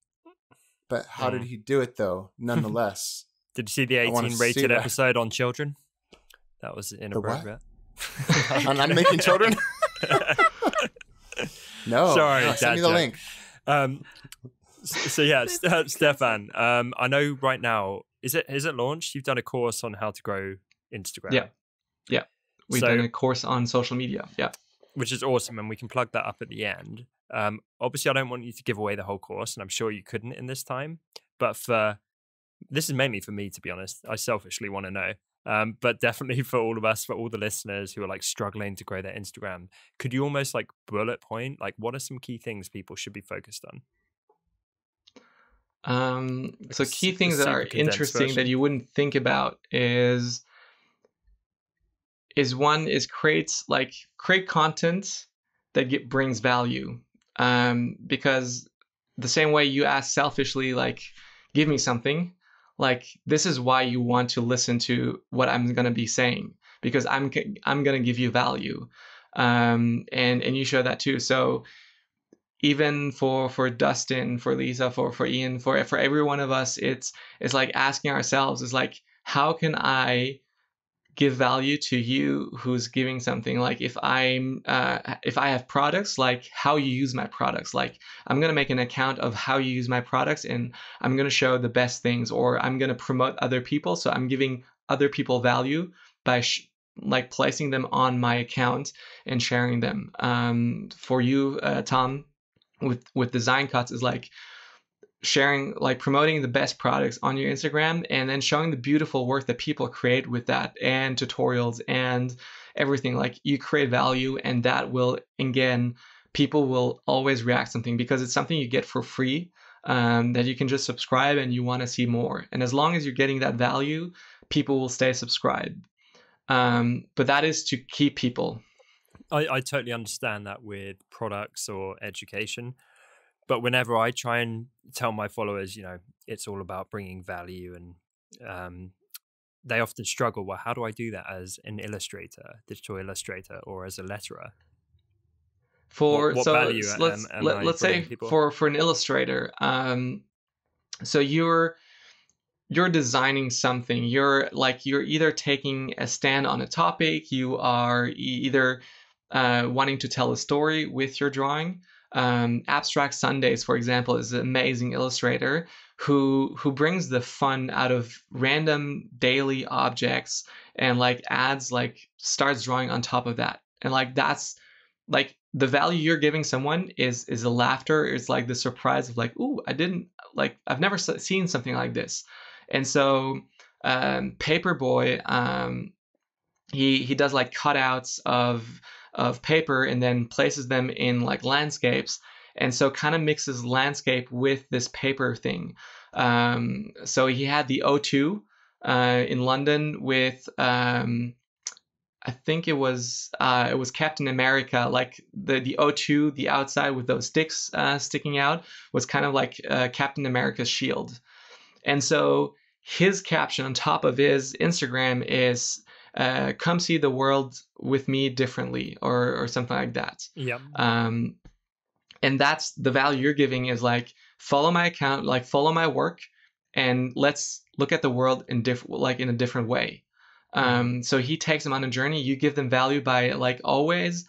but how did Mm. he do it though? Nonetheless, Did you see the I 18 see rated episode on children? That was inappropriate. and I'm making children. No, Sorry, no, send me the joke. link. Um, so yeah, St- uh, Stefan. Um, I know right now is it is it launched? You've done a course on how to grow Instagram. Yeah, yeah. We've So- done a course on social media. Yeah. Which is awesome, and we can plug that up at the end. Um, obviously, I don't want you to give away the whole course, and I'm sure you couldn't in this time. But for this is mainly for me, to be honest. I selfishly want to know. Um, but definitely for all of us, for all the listeners who are like struggling to grow their Instagram, could you almost like bullet point, like what are some key things people should be focused on? Um, so key things that are interesting version. that you wouldn't think about is is one is creates like create content that get, brings value. Um, because the same way you ask selfishly, like, give me something, like this is why you want to listen to what I'm gonna be saying because I'm I'm gonna give you value, um, and and you show that too. So even for for Dustin, for Lisa, for for Ian, for for every one of us, it's it's like asking ourselves is like how can I give value to you who's giving something. Like if i'm uh, if i have products like how you use my products. Like i'm going to make an account of how you use my products and i'm going to show the best things or i'm going to promote other people. So i'm giving other people value by sh- like placing them on my account and sharing them. Um, for you uh, tom with with design cuts is like sharing like promoting the best products on your Instagram and then showing the beautiful work that people create with that and tutorials and everything. Like you create value and that will again people will always react something because it's something you get for free um, that you can just subscribe and you want to see more. And as long as you're getting that value people will stay subscribed. Um, but that is to keep people. I, I totally understand that with products or education. But whenever I try and tell my followers, you know, it's all about bringing value, and um, they often struggle. Well, how do I do that as an illustrator, digital illustrator, or as a letterer? for what so value am- let's am let, I let's say people? for for an illustrator um so you're you're designing something you're like you're either taking a stand on a topic you are either uh, wanting to tell a story with your drawing um, abstract sundays for example is an amazing illustrator who who brings the fun out of random daily objects and like adds like starts drawing on top of that. And like that's like the value you're giving someone is is the laughter. It's like the surprise of like ooh i didn't like i've never seen something like this. And so um paperboy um he he does like cutouts of of paper and then places them in like landscapes and so kind of mixes landscape with this paper thing. Um so he had the o2 uh in london with um I think it was uh, it was Captain America, like the the O2, the outside with those sticks uh, sticking out, was kind of like uh, Captain America's shield, and so his caption on top of his Instagram is uh, come see the world with me differently or or something like that. Yeah um, and that's the value you're giving is like follow my account like follow my work and let's look at the world in different like in a different way. Um, so he takes them on a journey. You give them value by like always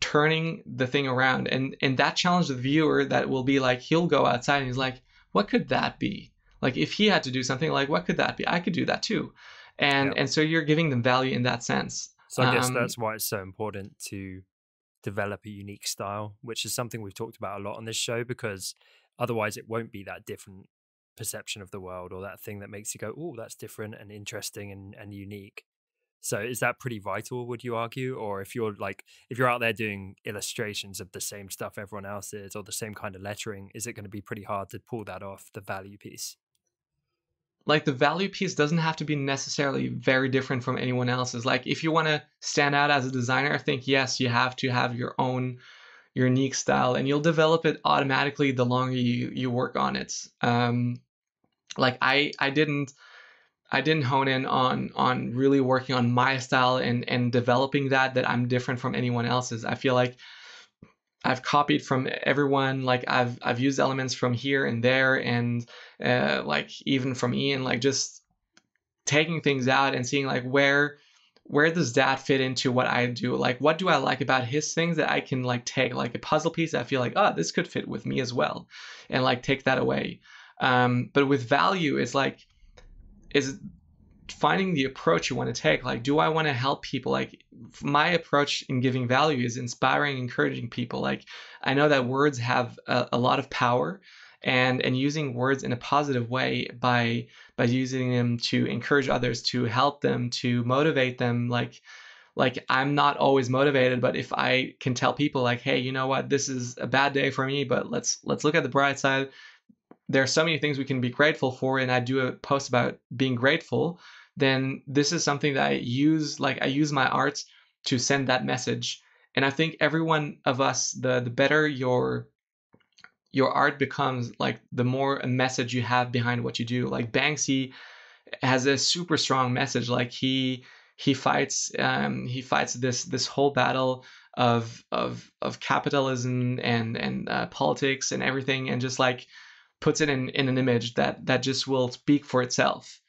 turning the thing around. And and that challenge the viewer that will be like he'll go outside and he's like what could that be? Like if he had to do something like what could that be? I could do that too and Yeah. and so you're giving them value in that sense So I guess Um, that's why it's so important to develop a unique style, which is something we've talked about a lot on this show because otherwise it won't be that different perception of the world or that thing that makes you go, oh, that's different and interesting and, and unique. So is that pretty vital, would you argue? Or if you're like if you're out there doing illustrations of the same stuff everyone else is or the same kind of lettering, is it going to be pretty hard to pull that off, the value piece? Like the value piece doesn't have to be necessarily very different from anyone else's. Like if you want to stand out as a designer i think yes you have to have your own unique style and you'll develop it automatically the longer you you work on it. Um like i i didn't i didn't hone in on on really working on my style and and developing that that i'm different from anyone else's. I feel like I've copied from everyone. Like I've I've used elements from here and there, and uh, like even from Ian, like just taking things out and seeing like where where does that fit into what I do? Like what do I like about his things that I can like take like a puzzle piece? I feel like oh this could fit with me as well, and like take that away. Um, but with value, it's like is finding the approach you want to take like do i want to help people? Like my approach in giving value is inspiring encouraging people. Like i know that words have a, a lot of power and and using words in a positive way by by using them to encourage others to help them to motivate them. Like like i'm not always motivated but if i can tell people like hey you know what? This is a bad day for me but let's let's look at the bright side there are so many things we can be grateful for and i do a post about being grateful then this is something that i use like i use my art to send that message. And i think every one of us the the better your your art becomes like the more a message you have behind what you do. Like banksy has a super strong message like he he fights um he fights this this whole battle of of of capitalism and and uh, politics and everything and just like puts it in in an image that that just will speak for itself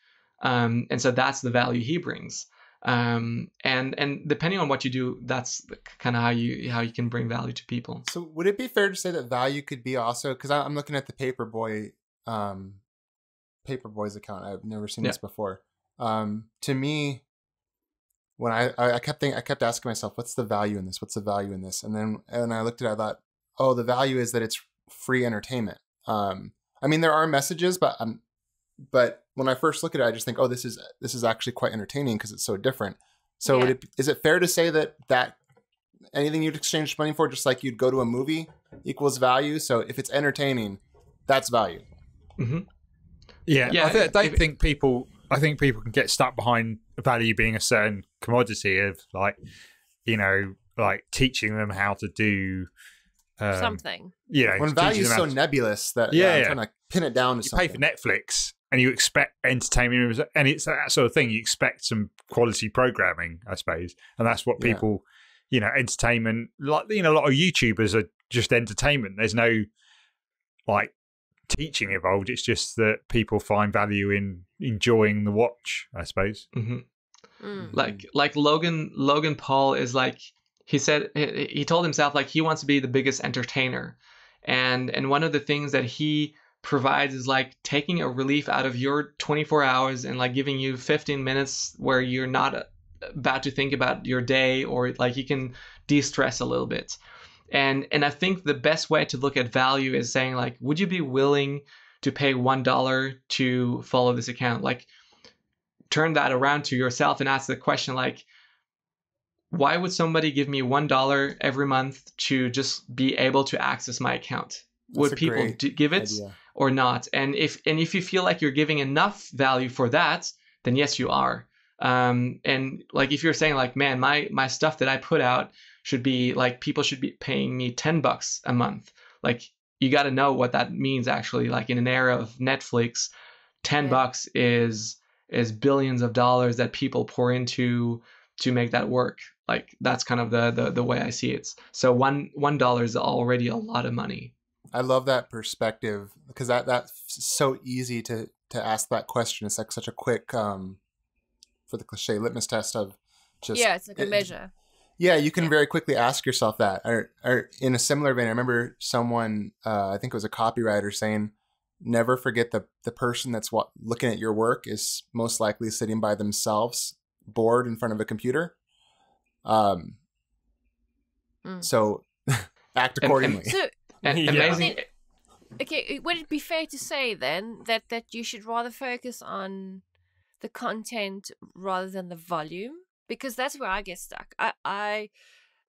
um and so that's the value he brings um and and depending on what you do that's kind of how you how you can bring value to people So would it be fair to say that value could be also because I'm looking at the Paperboy, um, Paperboy's account. I've never seen Yeah. this before. Um, to me, when I I kept thinking, I kept asking myself, what's the value in this? What's the value in this? And then and I looked at it, I thought, oh, the value is that it's free entertainment. Um, I mean, there are messages, but um, but when I first look at it, I just think, oh, this is this is actually quite entertaining because it's so different. So would Yeah. it, is it fair to say that that anything you'd exchange money for, just like you'd go to a movie, equals value? So if it's entertaining, that's value. Mm-hmm. Yeah, Yeah, I, th- I don't if- think people. I think people can get stuck behind value being a certain commodity of like, you know, like teaching them how to do um, Something. Yeah. When teaching value is so nebulous that Yeah, yeah, I'm trying to pin it down to you something. pay for Netflix and you expect entertainment, and it's that sort of thing. You expect some quality programming, I suppose, and that's what Yeah. people, you know, entertainment. Like you know, a lot of YouTubers are just entertainment. There's no like teaching involved. It's just that people find value in enjoying the watch. I suppose. hmm Mm. like like logan logan paul is like he said he told himself like he wants to be the biggest entertainer. And and one of the things that he provides is like taking a relief out of your 24 hours and like giving you 15 minutes where you're not uh, about to think about your day or like you can de-stress a little bit. And and i think the best way to look at value is saying like would you be willing to pay one dollar to follow this account? Like turn that around to yourself and ask the question like why would somebody give me one dollar every month to just be able to access my account That's would people do, give it idea. or not and if and if you feel like you're giving enough value for that then yes you are um and like if you're saying like man my my stuff that i put out should be like people should be paying me 10 bucks a month like you got to know what that means actually like in an era of netflix 10 Yeah. bucks is is billions of dollars that people pour into to make that work. Like that's kind of the the, the way I see it. So one one dollar is already a lot of money. I love that perspective because that that's so easy to to ask that question. It's like such a quick um for the cliche litmus test of just yeah, it's like a it- measure. Yeah, you can Yeah. very quickly ask yourself that. Or, or in a similar vein, I remember someone, uh, I think it was a copywriter, saying, "Never forget the the person that's what looking at your work is most likely sitting by themselves, bored in front of a computer." Um. Mm. So, act And- and- accordingly. So Yeah. amazing. okay, would it be fair to say then that that you should rather focus on the content rather than the volume? Because that's where I get stuck. I I,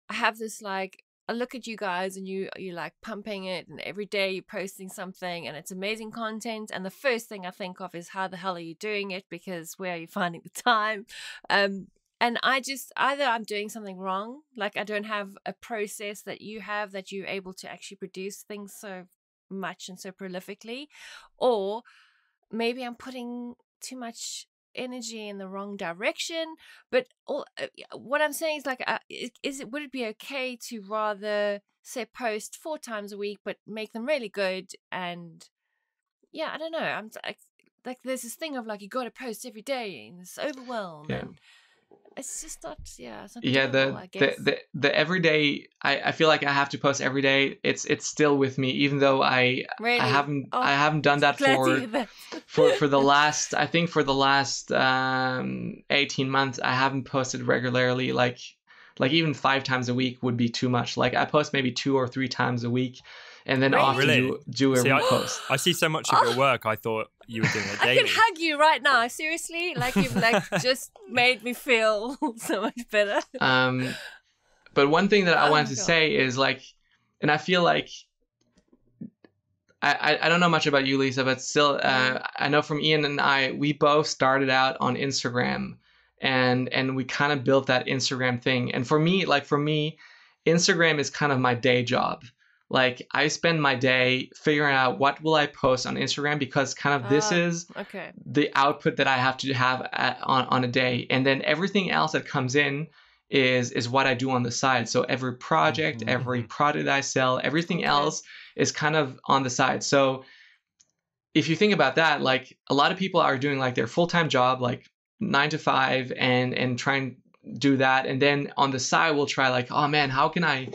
I have this like I look at you guys and you you like pumping it and every day you're posting something and it's amazing content and the first thing I think of is how the hell are you doing it because where are you finding the time? Um and I just either I'm doing something wrong, like I don't have a process that you have that you're able to actually produce things so much and so prolifically, or maybe I'm putting too much energy in the wrong direction. But all, uh, what I'm saying is like, uh, is it would it be okay to rather say post four times a week, but make them really good and yeah, I don't know. I'm like, like there's this thing of like you got to post every day and it's overwhelm. Yeah. And it's just not. Yeah. It's not yeah doable, the, I the the the everyday I, I feel like i have to post every day it's it's still with me even though i really. i haven't Oh, i haven't done that for that. for for the last i think for the last um 18 months i haven't posted regularly like like even five times a week would be too much like i post maybe two or three times a week and then Really? often Really? do, do a See, I- repost I see so much of your work. I thought you were doing it daily. I daily. can hug you right now. Seriously, like you've like just made me feel so much better. um but one thing that i Oh, wanted to God. say is like and i feel like I, I, I don't know much about you lisa but still uh, i know from ian and i we both started out on instagram and and we kind of built that instagram thing and for me like for me instagram is kind of my day job like i spend my day figuring out what will i post on instagram because kind of this Ah. is Okay. the output that I have to have at, on on a day, and then everything else that comes in is is what I do on the side. So every project, Mhm. every product I sell, everything Okay. else is kind of on the side. So if you think about that, like a lot of people are doing like their full time job, like nine to five, and and try and do that, and then on the side we'll try like, oh man, how can I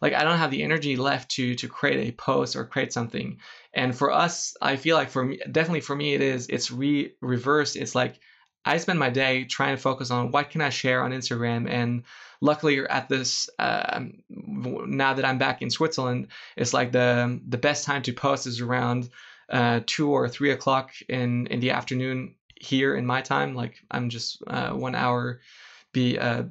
like I don't have the energy left to to create a post or create something. And for us, I feel like for me, definitely for me, it is it's re reversed. It's like I spend my day trying to focus on what can I share on Instagram. And luckily, at this w- now that I'm back in Switzerland, it's like the the best time to post is around uh, two or three o'clock in in the afternoon here in my time. Like I'm just uh, one hour be uh,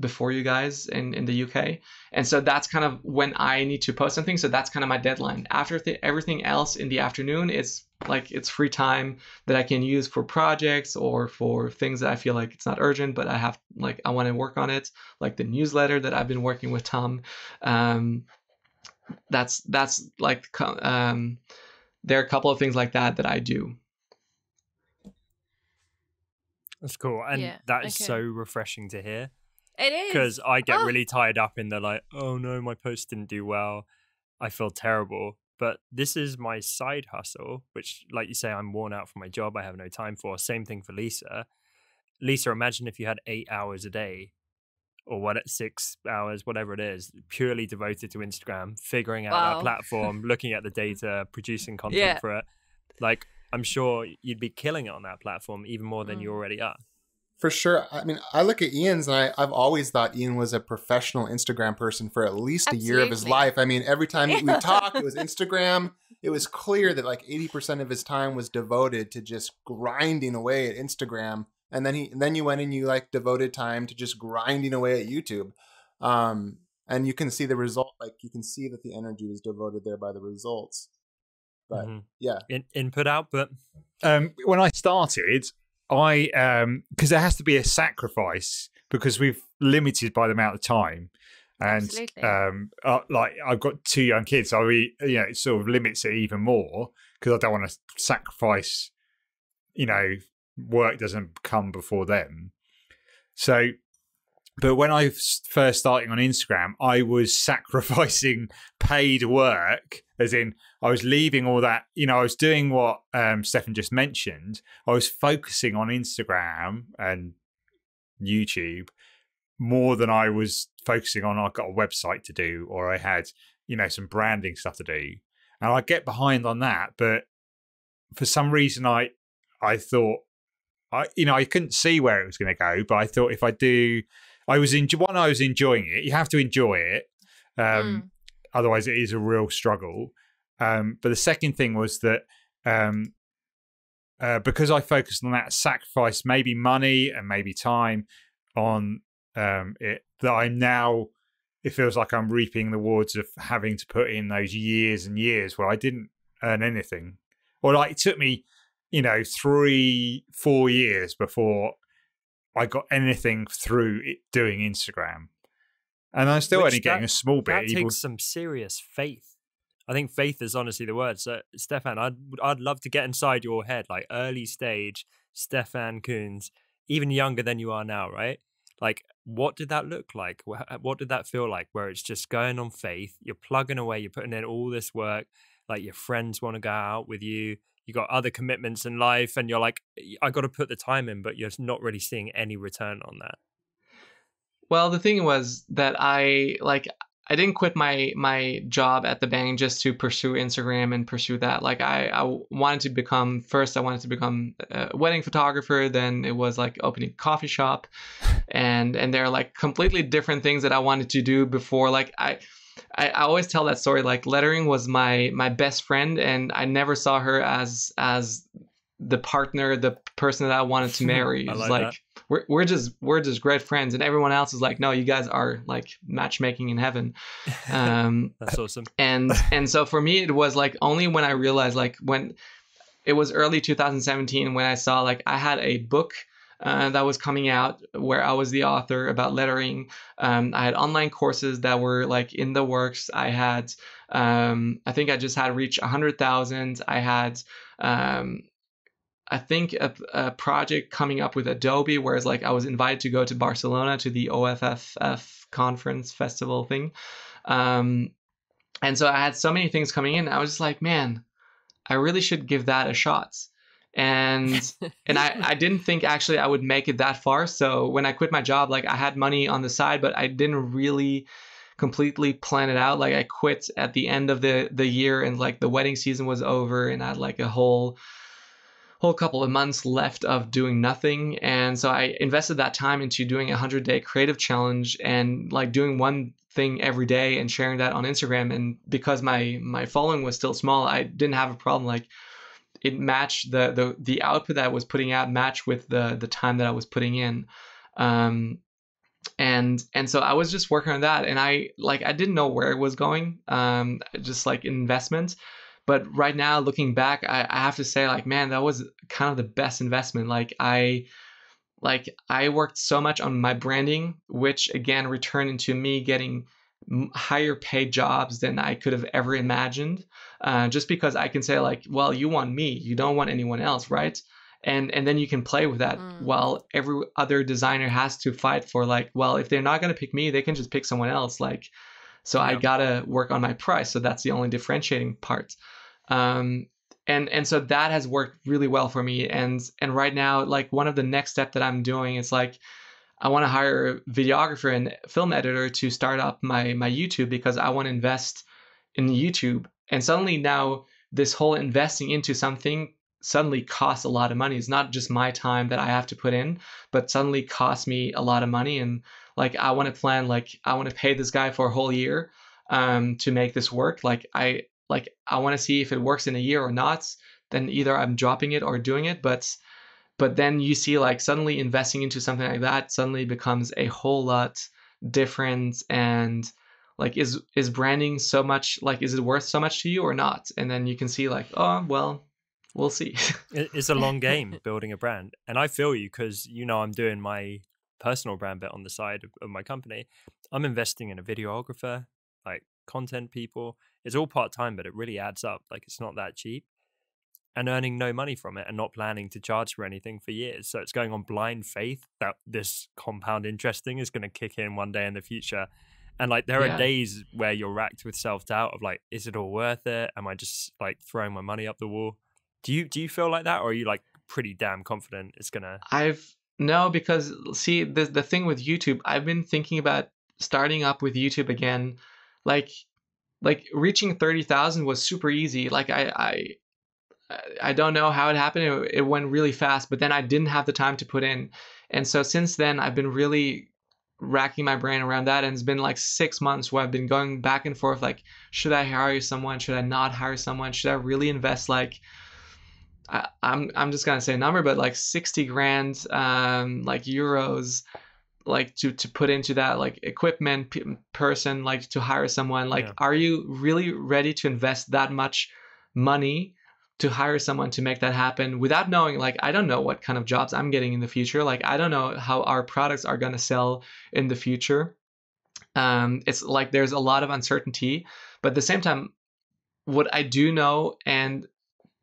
before you guys in in the UK, and so that's kind of when I need to post something. So that's kind of my deadline. After th- everything else in the afternoon, it's like it's free time that I can use for projects or for things that I feel like it's not urgent, but I have like I want to work on it, like the newsletter that I've been working with Tom. Um, that's that's like um, there are a couple of things like that that I do. That's cool, and Yeah, that is okay. so refreshing to hear. It is because I get Oh. really tied up in the like, oh no, my post didn't do well. I feel terrible. But this is my side hustle, which, like you say, I'm worn out from my job. I have no time for. Same thing for Lisa. Lisa, imagine if you had eight hours a day or what, six hours, whatever it is, purely devoted to Instagram, figuring out Wow. that platform, looking at the data, producing content Yeah. for it. Like, I'm sure you'd be killing it on that platform even more than you Mm. already are. For sure. I mean, I look at Ian's and I, I've always thought Ian was a professional Instagram person for at least a year of his life. I mean, every time we Yeah. talked, it was Instagram. It was clear that like 80% of his time was devoted to just grinding away at Instagram. And then he and then you went and you like devoted time to just grinding away at YouTube. Um, and you can see the result, like you can see that the energy was devoted there by the results. But Mhm. yeah. In- input, output. um, when I started, I um because there has to be a sacrifice because we've limited by the amount of time, and Absolutely. um uh, like I've got two young kids, so we you know it sort of limits it even more because I don't want to sacrifice, you know, work doesn't come before them. So, but when I first starting on Instagram, I was sacrificing paid work, as in I was leaving all that. You know, I was doing what um, Stefan just mentioned. I was focusing on Instagram and YouTube more than I was focusing on. I got a website to do, or I had you know some branding stuff to do, and I get behind on that. But for some reason, I I thought I you know I couldn't see where it was going to go, but I thought if I do, I was in one. I was enjoying it. You have to enjoy it, um, mm. otherwise it is a real struggle. Um, but the second thing was that um, uh, because I focused on that, sacrifice maybe money and maybe time on um, it. That I'm now, it feels like I'm reaping the rewards of having to put in those years and years where I didn't earn anything, or like it took me you know, three, four years before I got anything through it doing Instagram. And I'm still Which only getting a small bit. That takes some serious faith. I think faith is honestly the word. So, Stefan, I'd I'd love to get inside your head, like early stage Stefan Kunz, even younger than you are now, right? Like, what did that look like? What did that feel like? Where it's just going on faith, you're plugging away, you're putting in all this work, like your friends want to go out with you, you got other commitments in life and you're like i got to put the time in but you're not really seeing any return on that. Well the thing was that i like i didn't quit my my job at the bank just to pursue instagram and pursue that like i i wanted to become first i wanted to become a wedding photographer then it was like opening a coffee shop and and they're like completely different things that i wanted to do before like i I, I always tell that story. Like lettering was my my best friend, and I never saw her as as the partner, the person that I wanted to marry. Like, like we're we're just we're just great friends, and everyone else is like, no, you guys are like matchmaking in heaven. Um, That's awesome. And and so for me, it was like only when I realized like when it was early 2017 when I saw like I had a book uh, that was coming out where I was the author about lettering. Um, I had online courses that were like in the works. I had, um, I think I just had reached 100,000. I had, um, I think a, a, project coming up with Adobe, whereas like I was invited to go to Barcelona to the OFFF conference festival thing. Um, and so I had so many things coming in. I was just like, man, I really should give that a shot and and I, I didn't think actually I would make it that far. So when I quit my job, like I had money on the side, but I didn't really completely plan it out. Like I quit at the end of the the year and like the wedding season was over and I had like a whole whole couple of months left of doing nothing and so i invested that time into doing a 100 day creative challenge and like doing one thing every day and sharing that on instagram and because my my following was still small i didn't have a problem like it matched the the the output that I was putting out matched with the the time that I was putting in. Um, and and so I was just working on that, and I like I didn't know where it was going, um, just like investment. But right now, looking back, I, I have to say, like, man, that was kind of the best investment. Like, I like I worked so much on my branding, which again returned into me getting higher paid jobs than I could have ever imagined. Uh, just because I can say like, well, you want me, you don't want anyone else, right? And and then you can play with that. Mm. While every other designer has to fight for like, well, if they're not gonna pick me, they can just pick someone else. Like, so yeah. I gotta work on my price. So that's the only differentiating part. Um, and and so that has worked really well for me. And and right now, like one of the next step that I'm doing is like I want to hire a videographer and film editor to start up my my YouTube because I want to invest in YouTube. And suddenly now this whole investing into something suddenly costs a lot of money. It's not just my time that I have to put in, but suddenly costs me a lot of money. And like I want to plan like I want to pay this guy for a whole year um, to make this work. Like I like I want to see if it works in a year or not. Then either I'm dropping it or doing it. But but then you see like suddenly investing into something like that suddenly becomes a whole lot different and like is is branding so much like is it worth so much to you or not? And then you can see like oh well we'll see. It's a long game building a brand. And i feel you because you know i'm doing my personal brand bit on the side of, of my company. I'm investing in a videographer like content people. It's all part-time but it really adds up. Like it's not that cheap. And earning no money from it and not planning to charge for anything for years. So it's going on blind faith that this compound interest thing is going to kick in one day in the future. And like there Yeah. are days where you're racked with self doubt of like, is it all worth it? Am I just like throwing my money up the wall? Do you do you feel like that, or are you like pretty damn confident it's gonna? I've no because see the the thing with YouTube, I've been thinking about starting up with YouTube again. Like like reaching 30,000 was super easy. Like I I I don't know how it happened. It, it went really fast, but then I didn't have the time to put in. And so since then I've been really racking my brain around that and it's been like 6 months where I've been going back and forth like should I hire someone? Should I not hire someone? Should I really invest like I, I'm I'm just gonna say a number, but like sixty grand, um, like euros, like to to put into that like equipment p- person, like to hire someone. Like, Yeah. are you really ready to invest that much money to hire someone to make that happen without knowing? Like, I don't know what kind of jobs I'm getting in the future. Like, I don't know how our products are gonna sell in the future. Um, it's like there's a lot of uncertainty, but at the same time, what I do know and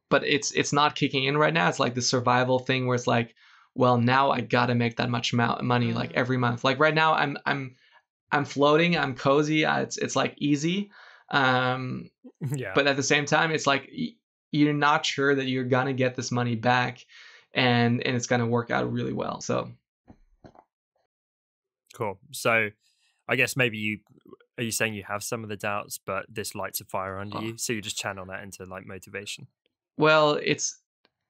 but it's it's not kicking in right now. It's like the survival thing where it's like, well, now I gotta make that much mo- money like Mhm. every month. Like right now, I'm I'm I'm floating. I'm cozy. uh, It's it's like easy. Um, yeah, but at the same time, it's like you're not sure that you're gonna get this money back, and and it's gonna work out really well. So cool. So, I guess maybe you are you saying you have some of the doubts, but this lights a fire under Oh. you, so you just channel that into like motivation. well it's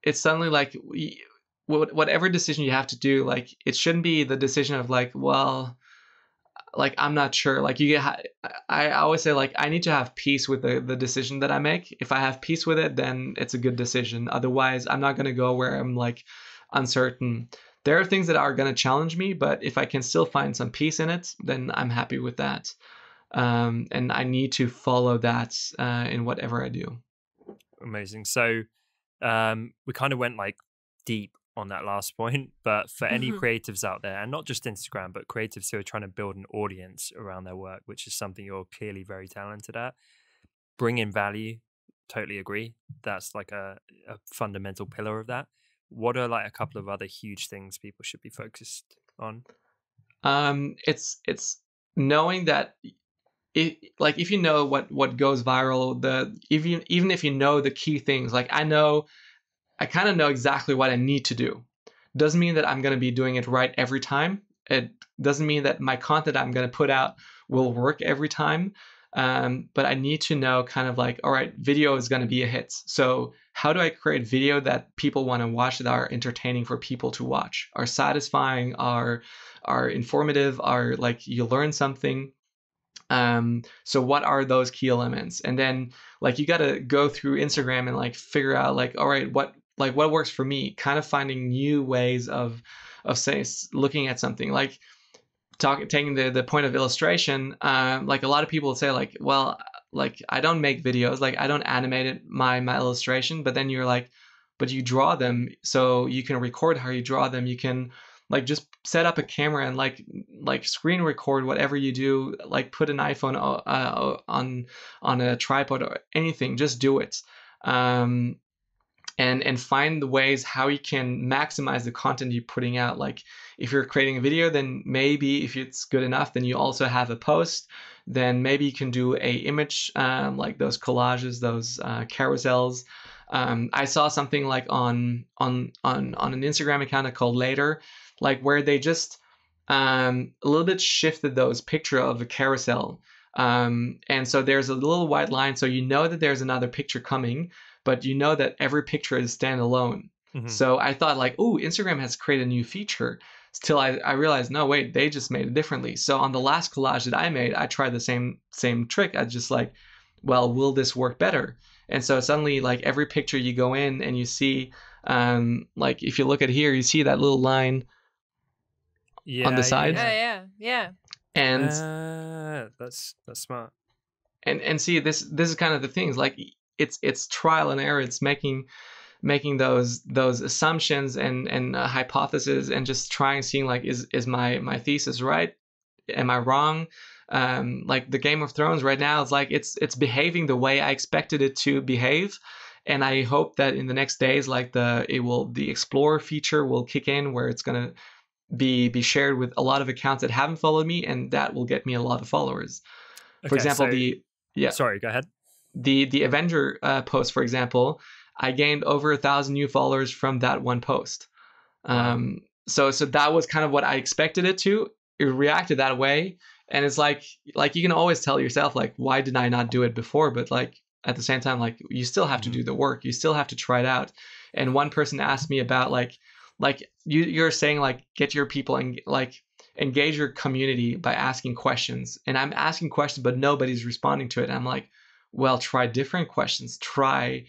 it's suddenly like whatever decision you have to do like it shouldn't be the decision of like well like i'm not sure like you get i always say like i need to have peace with the, the decision that i make. If i have peace with it then it's a good decision. Otherwise i'm not going to go where i'm like uncertain. There are things that are going to challenge me but if i can still find some peace in it then i'm happy with that. Um, and i need to follow that uh, in whatever i do. Amazing. So, um, we kind of went like deep on that last point, but for any Mhm. creatives out there, and not just Instagram, but creatives who are trying to build an audience around their work, which is something you're clearly very talented at, bring in value. Totally agree. That's like a, a fundamental pillar of that. What are like a couple of other huge things people should be focused on? um it's it's knowing that it, like if you know what what goes viral the even even if you know the key things like i know i kind of know exactly what i need to do. Doesn't mean that i'm going to be doing it right every time. It doesn't mean that my content i'm going to put out will work every time um, but i need to know kind of like all right video is going to be a hit. So how do i create video that people want to watch that are entertaining for people to watch? Are satisfying? Are are informative? Are like you learn something? Um so what are those key elements? And then like you got to go through instagram and like figure out like all right what like what works for me kind of finding new ways of of say looking at something. Like talk taking the the point of illustration um like a lot of people say like well like i don't make videos like i don't animate it, my my illustration but then you're like but you draw them so you can record how you draw them you can like just set up a camera and like like screen record whatever you do like put an iphone uh, on on a tripod or anything just do it. Um and and find the ways how you can maximize the content you're putting out. Like if you're creating a video then maybe if it's good enough then you also have a post. Then maybe you can do a image um, like those collages those uh, carousels. Um, i saw something like on on on on an instagram account called later like where they just um, a little bit shifted those picture of a carousel. Um, and so there's a little white line so you know that there's another picture coming but you know that every picture is standalone Mhm. so I thought like, oh, Instagram has created a new feature. Till I, I realized, no, wait, they just made it differently. So on the last collage that I made, I tried the same same trick. I just like, well, will this work better? And so suddenly, like every picture you go in and you see, um, like if you look at here, you see that little line, yeah, on the side? Yeah, yeah, yeah. and Ah, that's that's smart. and and see this this is kind of the things like it's it's trial and error. It's making making those those assumptions and and uh, hypotheses and just trying seeing like is is my my thesis right? Am i wrong? Um like the game of thrones right now it's like it's it's behaving the way i expected it to behave. And I hope that in the next days, like the it will the Explorer feature will kick in where it's gonna be be shared with a lot of accounts that haven't followed me, and that will get me a lot of followers. For example, so- the yeah. Sorry, go ahead. The the Avenger uh, post, for example, I gained over a thousand new followers from that one post. Um, so so that was kind of what I expected it to. It reacted that way, and it's like like you can always tell yourself like, why did I not do it before? But like at the same time, like you still have to do the work. You still have to try it out. And one person asked me about like like you you're saying like get your people and like engage your community by asking questions and i'm asking questions but nobody's responding to it and i'm like well try different questions try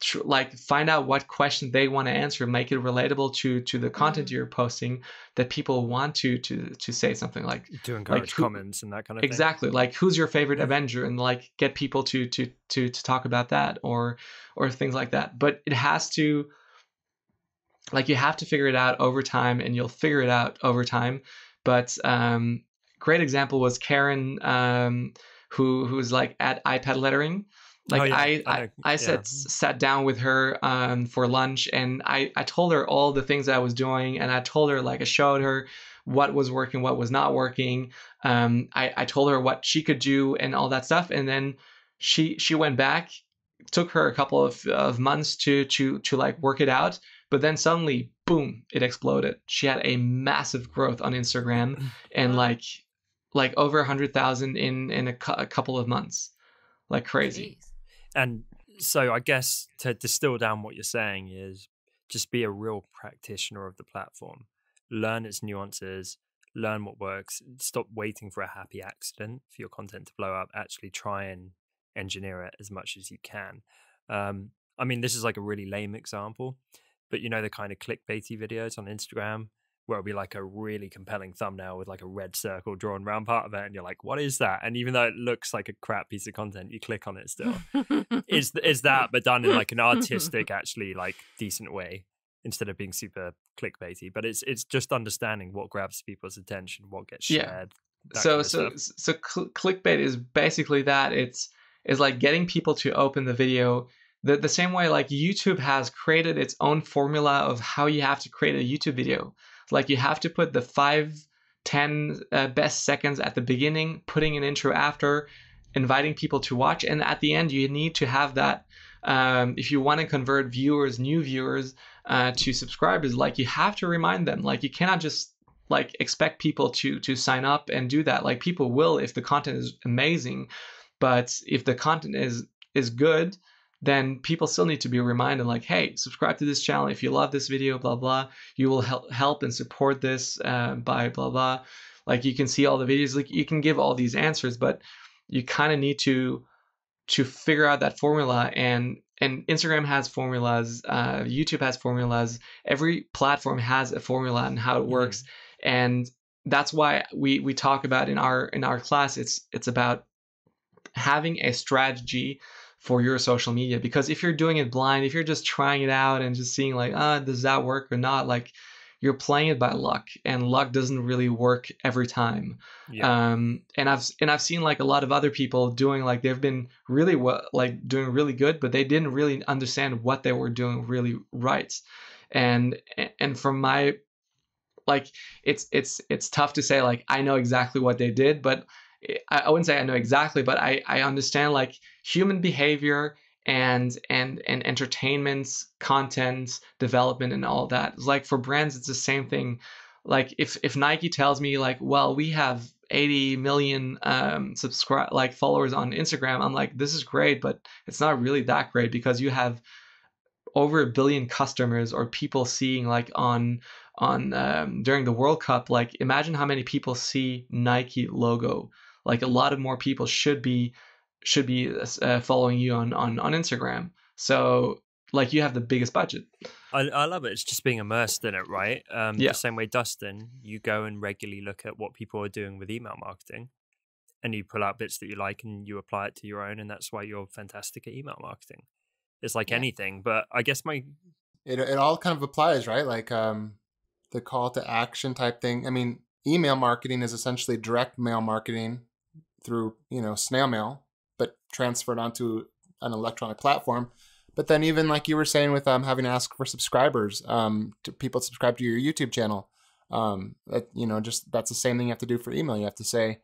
tr- like find out what question they want to answer make it relatable to to the content Mhm. you're posting that people want to to to say something like To encourage who- comments and that kind of thing. exactly like who's your favorite avenger and like get people to to to to talk about that or or things like that but it has to like you have to figure it out over time and you'll figure it out over time but um great example was karen um who who's like at ipad lettering. Like Oh, yeah, I, I I know, yeah. sat sat down with her um for lunch and I I told her all the things I was doing and I told her like I showed her what was working what was not working. Um I I told her what she could do and all that stuff and then she she went back took her a couple of, of months to to to like work it out but then suddenly boom it exploded. She had a massive growth on instagram and like like over a hundred thousand in in a, cou- a couple of months like crazy Jeez. And so I guess to distill down what you're saying is just be a real practitioner of the platform. Learn its nuances, learn what works. Stop waiting for a happy accident for your content to blow up. Actually try and engineer it as much as you can. Um, I mean, this is like a really lame example, but you know the kind of clickbaity videos on Instagram where it'll be like a really compelling thumbnail with like a red circle drawn around part of it, and you're like, "What is that?" And even though it looks like a crap piece of content, you click on it still is is that but done in like an artistic actually like decent way instead of being super clickbaity but it's it's just understanding what grabs people's attention what gets Yeah. shared so kind of so stuff. so cl- clickbait is basically that it's is like getting people to open the video the, the same way like youtube has created its own formula of how you have to create a youtube video like you have to put the five ten uh, best seconds at the beginning putting an intro after inviting people to watch and at the end you need to have that um, if you want to convert viewers new viewers uh, to subscribers like you have to remind them like you cannot just like expect people to to sign up and do that. Like people will if the content is amazing but if the content is is good then people still need to be reminded like hey subscribe to this channel if you love this video blah blah. You will help help and support this uh, by blah blah. Like you can see all the videos like you can give all these answers but you kind of need to to figure out that formula and and instagram has formulas uh, youtube has formulas. Every platform has a formula and how it works and that's why we we talk about in our in our class it's it's about having a strategy for your social media because if you're doing it blind if you're just trying it out and just seeing like ah does that work or not? like you're playing it by luck and luck doesn't really work every time. Yeah. Um and i've and i've seen like a lot of other people doing like they've been really well like doing really good but they didn't really understand what they were doing really right. And and from my like it's it's it's tough to say like i know exactly what they did but i, wouldn't say i know exactly but i i understand like human behavior and and and entertainment content development and all that. Like for brands it's the same thing. Like if if nike tells me like well we have 80 million um subscribe like followers on instagram i'm like this is great but it's not really that great because you have over a billion customers or people seeing like on on um, during the world cup. Like imagine how many people see nike logo like a lot of more people should be should be uh, following you on on on instagram so like you have the biggest budget I, I love it it's just being immersed in it right um Yeah. the same way dustin you go and regularly look at what people are doing with email marketing and you pull out bits that you like and you apply it to your own and that's why you're fantastic at email marketing it's like Yeah. anything but i guess my it, it all kind of applies, right? Like um, the call to action type thing. I mean, email marketing is essentially direct mail marketing through, you know, snail mail, but transferred onto an electronic platform. But then even like you were saying with um having to ask for subscribers, um to people subscribe to your YouTube channel, um that you know just that's the same thing you have to do for email. You have to say,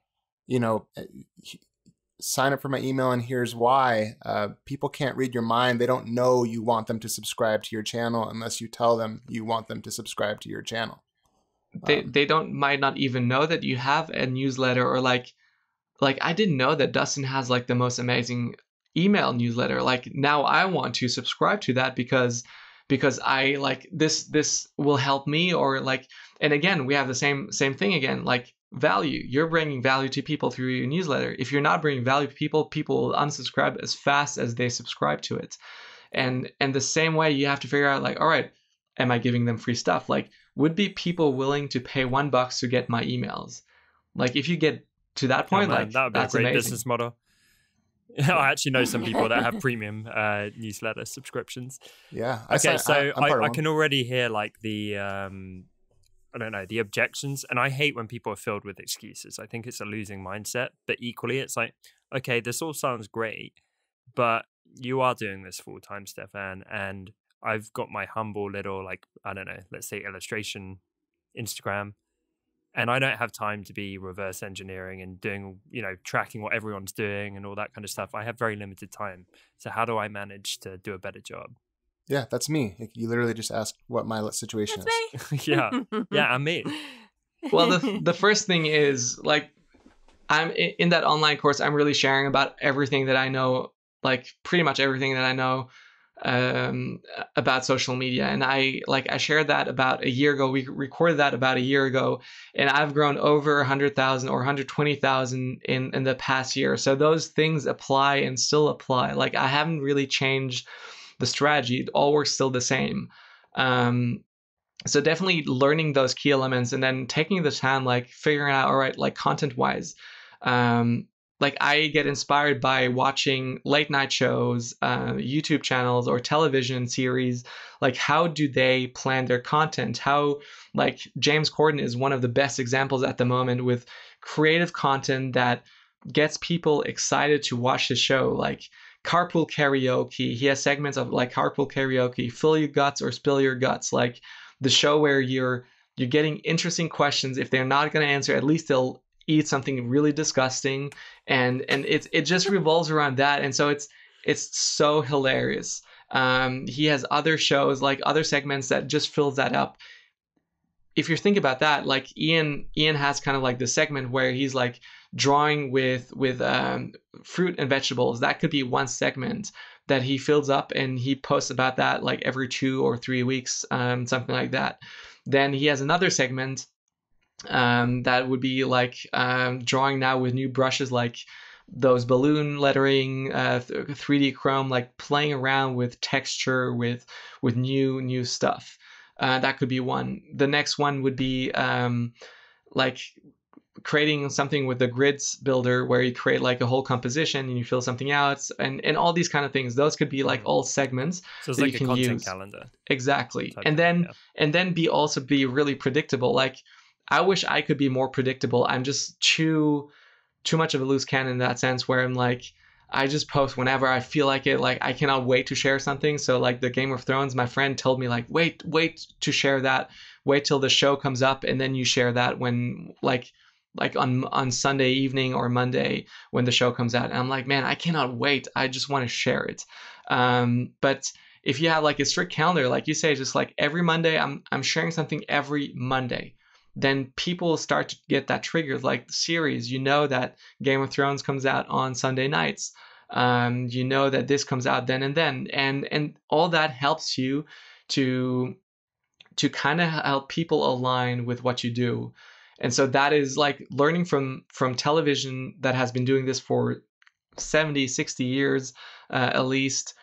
you know, eh, sign up for my email and here's why. Uh, people can't read your mind. They don't know you want them to subscribe to your channel unless you tell them you want them to subscribe to your channel. They Um, they don't might not even know that you have a newsletter or like like I didn't know that Dustin has like the most amazing email newsletter. Like now I want to subscribe to that because because I like this this will help me or like and again we have the same same thing again like value. You're bringing value to people through your newsletter. If you're not bringing value to people people will unsubscribe as fast as they subscribe to it. And and the same way you have to figure out like all right am i giving them free stuff? Like would be people willing to pay one bucks to get my emails? Like if you get to that Oh, point man, like that would be a great amazing business model. I actually know some people that have premium uh, newsletter subscriptions. yeah. I Okay, sign- so I, I'm I, part of I one. can already hear like the um, I don't know the objections, and I hate when people are filled with excuses. I think it's a losing mindset. But equally, it's like, okay, this all sounds great, but you are doing this full time, Stefan, and I've got my humble little like I don't know, let's say illustration Instagram. And I don't have time to be reverse engineering and doing, you know, tracking what everyone's doing and all that kind of stuff. I have very limited time. So how do I manage to do a better job? Yeah, that's me. Like, You literally just asked what my situation That's is. me. yeah, yeah, and me. well the, the first thing is like i'm in that online course i'm really sharing about everything that i know like pretty much everything that i know um, about social media. And i like i shared that about a year ago. We recorded that about a year ago. And i've grown over 100000 or 120000 in in the past year. So those things apply and still apply. Like i haven't really changed the strategy. It all works still the same. Um, so definitely learning those key elements and then taking the time like figuring out all right like content wise um like i get inspired by watching late night shows uh, youtube channels or television series. Like how do they plan their content? How like james corden is one of the best examples at the moment with creative content that gets people excited to watch the show. Like carpool karaoke. He has segments of like carpool karaoke fill your guts or spill your guts. Like the show where you're you're getting interesting questions. If they're not going to answer at least they'll eat something really disgusting and and it it just revolves around that and so it's it's so hilarious. Um he has other shows like other segments that just fills that up. If you think about that like ian ian has kind of like the segment where he's like drawing with with um, fruit and vegetables. That could be one segment that he fills up and he posts about that like every two or three weeks um, something like that. Then he has another segment um, that would be like um, drawing now with new brushes like those balloon lettering uh, 3d chrome like playing around with texture with with new new stuff uh, that could be one the next one would be um, like creating something with the grids builder where you create like a whole composition and you fill something out and and all these kind of things those could be like all segments So it's that like you a can content use. calendar. exactly type and then yeah. and then be also be really predictable like i wish i could be more predictable. I'm just too too much of a loose cannon in that sense where i'm like i just post whenever i feel like it. Like i cannot wait to share something. So like the game of thrones my friend told me like wait wait to share that. Wait till the show comes up and then you share that when like like on on sunday evening or monday when the show comes out. And i'm like man i cannot wait. I just want to share it. Um but if you have like a strict calendar, like you say, just like every Monday, I'm I'm sharing something every Monday, then people start to get that trigger Like the series, you know that Game of Thrones comes out on Sunday nights. Um, you know that this comes out then and then, and and all that helps you to to kind of help people align with what you do. And so that is like learning from from television that has been doing this for 70, 60 years uh, at least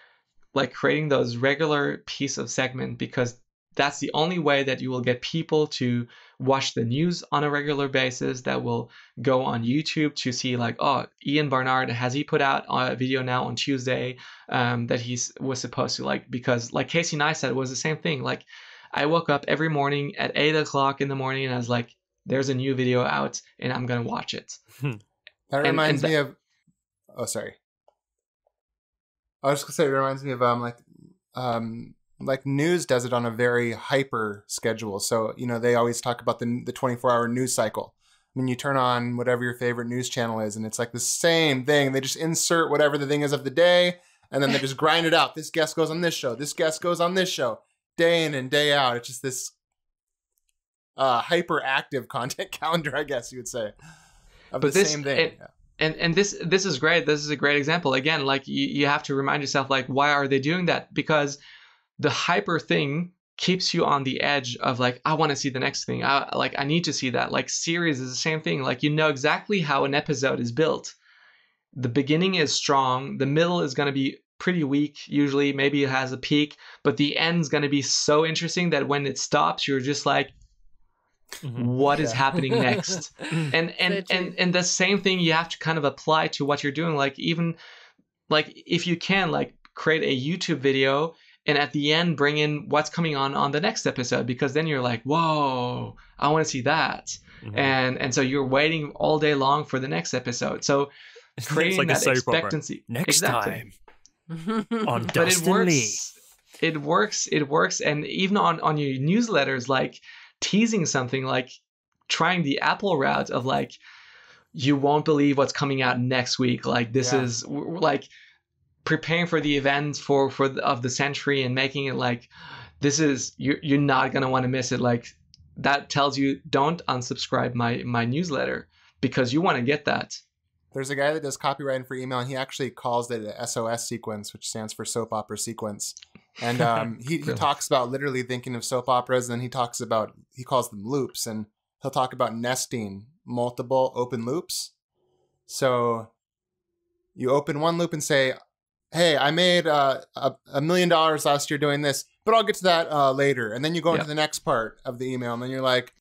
like creating those regular piece of segment because that's the only way that you will get people to watch the news on a regular basis that will go on youtube to see like oh ian barnard has he put out a video now on tuesday um, that he was supposed to like because like casey neistat was the same thing like i woke up every morning at 8 o'clock in the morning and i was like there's a new video out and i'm gonna watch it That and reminds that- me of. Oh, sorry. I was just gonna say it reminds me of um like um, like news does it on a very hyper schedule. So you know they always talk about the the 24 hour news cycle. I mean, you turn on whatever your favorite news channel is, and it's like the same thing. They just insert whatever the thing is of the day, and then they just grind it out. This guest goes on this show. This guest goes on this show, day in and day out. It's just this uh, hyperactive content calendar, I guess you would say, of But the this- same thing. it- Yeah. and and this this is great this is a great example again like you, you have to remind yourself like why are they doing that because the hyper thing keeps you on the edge of like i want to see the next thing. I like i need to see that. Like series is the same thing. Like you know exactly how an episode is built. The beginning is strong. The middle is going to be pretty weak usually. Maybe it has a peak but the end's going to be so interesting that when it stops you're just like Mhm. what is Yeah. happening next? And and and and the same thing you have to kind of apply to what you're doing. Like even like if you can like create a youtube video and at the end bring in what's coming on on the next episode because then you're like whoa i want to see that Mhm. and and so you're waiting all day long for the next episode so It's creating like a that soap opera. expectancy Next Exactly. time on but it works Lee. it works it works and even on on your newsletters like teasing something like trying the apple route of like you won't believe what's coming out next week like this Yeah. is w- w- like preparing for the events for for the, of the century and making it like this is you're, you're not going to want to miss it like that tells you don't unsubscribe my my newsletter because you want to get that There's a guy that does copywriting for email, and he actually calls it a SOS sequence, which stands for soap opera sequence. And um, he, he talks about literally thinking of soap operas, and he talks about he calls them loops, and he'll talk about nesting multiple open loops. So you open one loop and say, "Hey, I made uh, a, a million dollars last year doing this, but I'll get to that uh, later." And then you go into the next part of the email, and then you're like,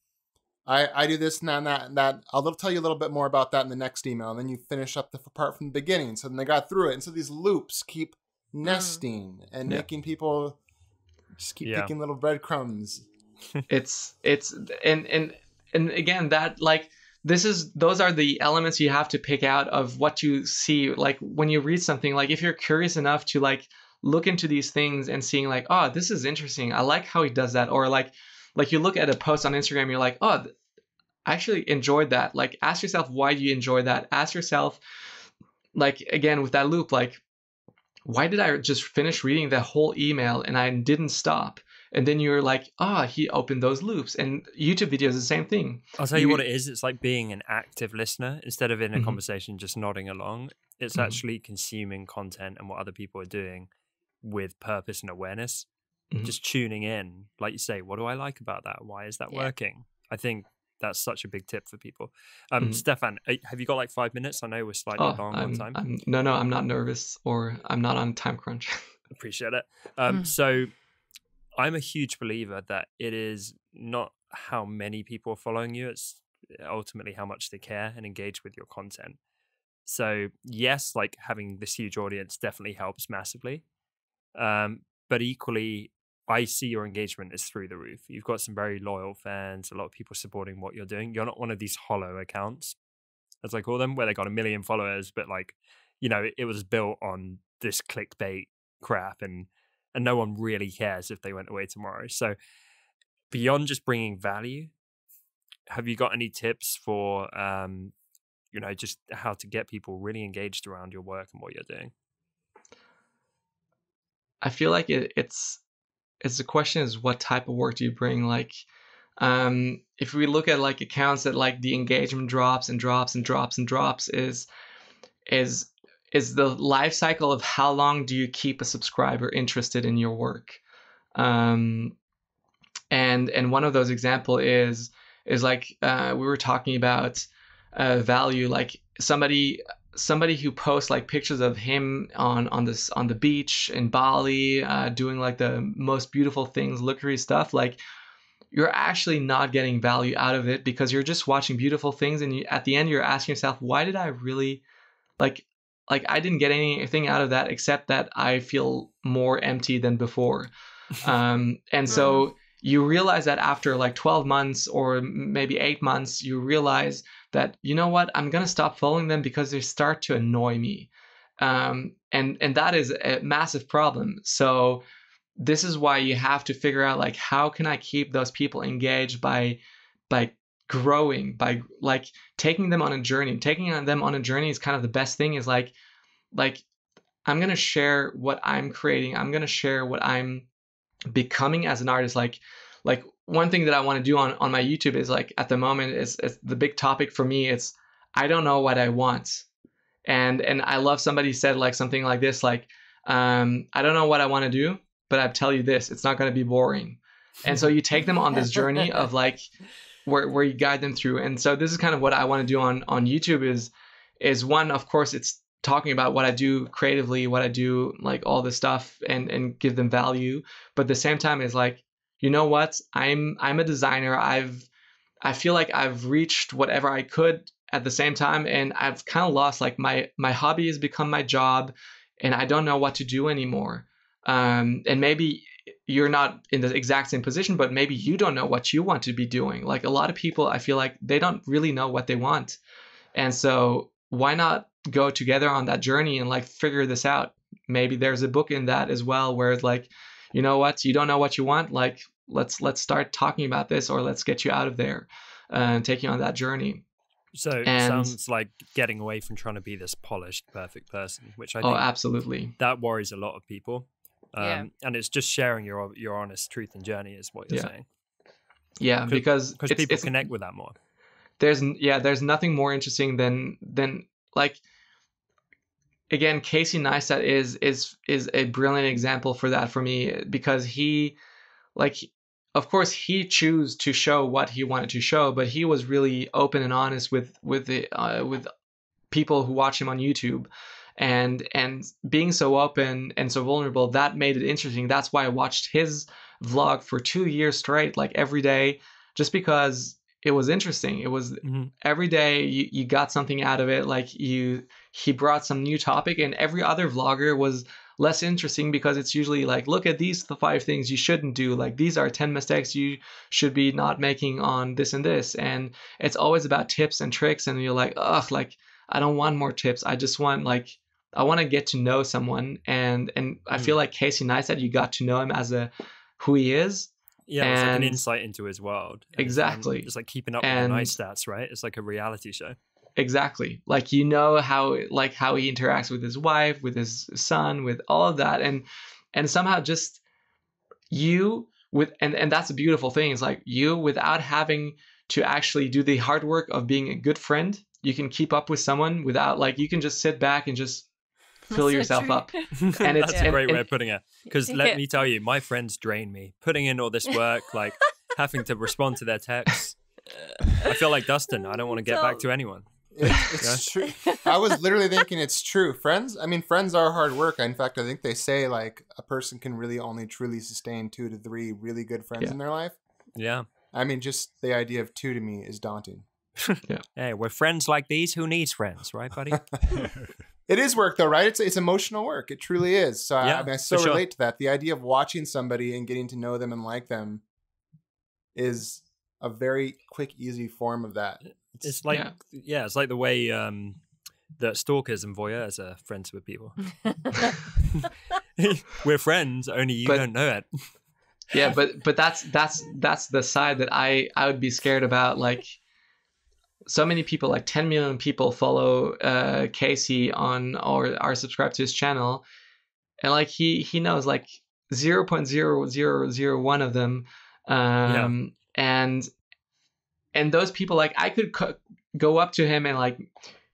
I, I do this and that and that and that. I'll tell you a little bit more about that in the next email. And then you finish up the part from the beginning. So then they got through it. And so these loops keep nesting and Yeah. making people just keep Yeah. picking little breadcrumbs. it's it's and and and again that like this is those are the elements you have to pick out of what you see like when you read something like if you're curious enough to like look into these things and seeing like oh this is interesting. I like how he does that. Or like like you look at a post on instagram you're like oh i actually enjoyed that. Like ask yourself why do you enjoy that? Ask yourself like again with that loop like why did i just finish reading that whole email and i didn't stop and then you're like ah he opened those loops and youtube videos is the same thing I'll tell you, You- what it is. It's like being an active listener instead of in a Mhm. conversation just nodding along. It's Mhm. actually consuming content and what other people are doing with purpose and awareness. Mhm. Just tuning in, like you say, what do I like about that? Why is that Yeah. working? I think that's such a big tip for people. Um, Mhm. Stefan, uh, have you got like five minutes? I know we're slightly oh, long I'm, on time. I'm, no no i'm not nervous or i'm not on time crunch Appreciate it. Um, Mm. So, I'm a huge believer that it is not how many people are following you; it's ultimately how much they care and engage with your content. So, yes, like having this huge audience definitely helps massively. Um, but equally, I see your engagement is through the roof. You've got some very loyal fans, a lot of people supporting what you're doing. You're not one of these hollow accounts, as I call them, where they got a million followers, but like, you know, it, it was built on this clickbait crap and and no one really cares if they went away tomorrow. So beyond just bringing value, have you got any tips for um you know just how to get people really engaged around your work and what you're doing? I feel like it, it's it's the question is what type of work do you bring? Like, um, if we look at like accounts that like the engagement drops and drops and drops and drops is is is the life cycle of how long do you keep a subscriber interested in your work? Um, and and one of those example is is like uh, we were talking about uh, value, like somebody somebody who posts like pictures of him on on this on the beach in Bali, uh, doing like the most beautiful things, luxury stuff, like you're actually not getting value out of it because you're just watching beautiful things, and you, at the end you're asking yourself, why did I really like like I didn't get anything out of that except that I feel more empty than before, um, and so you realize that after like 12 months or maybe eight months, you realize that you know what? I'm going to stop following them because they start to annoy me. Um, and and that is a massive problem. So this is why you have to figure out like how can i keep those people engaged by by growing by like taking them on a journey. Taking them on a journey is kind of the best thing is like like i'm going to share what i'm creating. I'm going to share what i'm becoming as an artist. Like like one thing that i want to do on on my youtube is like at the moment is, is the big topic for me it's i don't know what i want. And and i love somebody said like something like this like um i don't know what i want to do but i tell you this it's not going to be boring. And so you take them on this journey of like where, where you guide them through. And so this is kind of what i want to do on on youtube is is one of course it's talking about what i do creatively what i do like all this stuff and and give them value. But at the same time is like you know what? I'm i'm a designer. I've i feel like i've reached whatever i could at the same time and i've kind of lost like my my hobby has become my job and i don't know what to do anymore. Um, and maybe you're not in the exact same position but maybe you don't know what you want to be doing. Like a lot of people i feel like they don't really know what they want. And so why not go together on that journey and like figure this out? Maybe there's a book in that as well where it's like you know what? You don't know what you want. Like let's let's start talking about this or let's get you out of there uh, and take you on that journey. So it And- sounds like getting away from trying to be this polished, perfect person, which I oh absolutely. that worries a lot of people. Um, Yeah. And it's just sharing your your honest truth and journey is what you're Yeah. saying. yeah because Because people it's- connect with that more. there's yeah there's nothing more interesting than than like again casey neistat is is is a brilliant example for that for me because he like of course he chose to show what he wanted to show but he was really open and honest with with the uh, with people who watch him on youtube and and being so open and so vulnerable that made it interesting. That's why i watched his vlog for two years straight like every day just because it was interesting. It was Mhm. every day you, you got something out of it like you he brought some new topic and every other vlogger was less interesting because it's usually like look at these the five things you shouldn't do. Like these are 10 mistakes you should be not making on this and this. And it's always about tips and tricks and you're like ugh like i don't want more tips. I just want like i want to get to know someone and and i feel like casey neistat you got to know him as a who he is Yeah, it's like an insight into his world. and it's, um, Exactly. It's like keeping up with And- the Neistats, right? It's like a reality show. exactly like you know how like how he interacts with his wife with his son with all of that and and somehow just you with and and that's a beautiful thing is like you without having to actually do the hard work of being a good friend you can keep up with someone without like you can just sit back and just fill So yourself true. up And it's- That's a and- great way of putting it. Because let Yeah. me tell you, my friends drain me. Putting in all this work, like having to respond to their texts. I feel like Dustin. I don't want to get back to anyone. It's, it's true. I was literally thinking it's true. Friends, I mean, friends are hard work. In fact, I think they say like a person can really only truly sustain two to three really good friends Yeah. in their life. Yeah. I mean, just the idea of two to me is daunting. Hey, we're friends like these. Who needs friends, right, buddy? It is work though, right? It's it's emotional work. It truly is. So I- Yeah, I, mean, I so for sure. relate to that. The idea of watching somebody and getting to know them and like them is a very quick, easy form of that. It's like Yeah. yeah, it's like the way um, that stalkers and voyeurs are friends with people. we're friends, only you But- don't know it. yeah but but that's that's that's the side that i i would be scared about like so many people like 10 million people follow uh casey on or are subscribed to his channel. And like he he knows like 0.0001 of them. Um and and those people like i could co- go up to him and like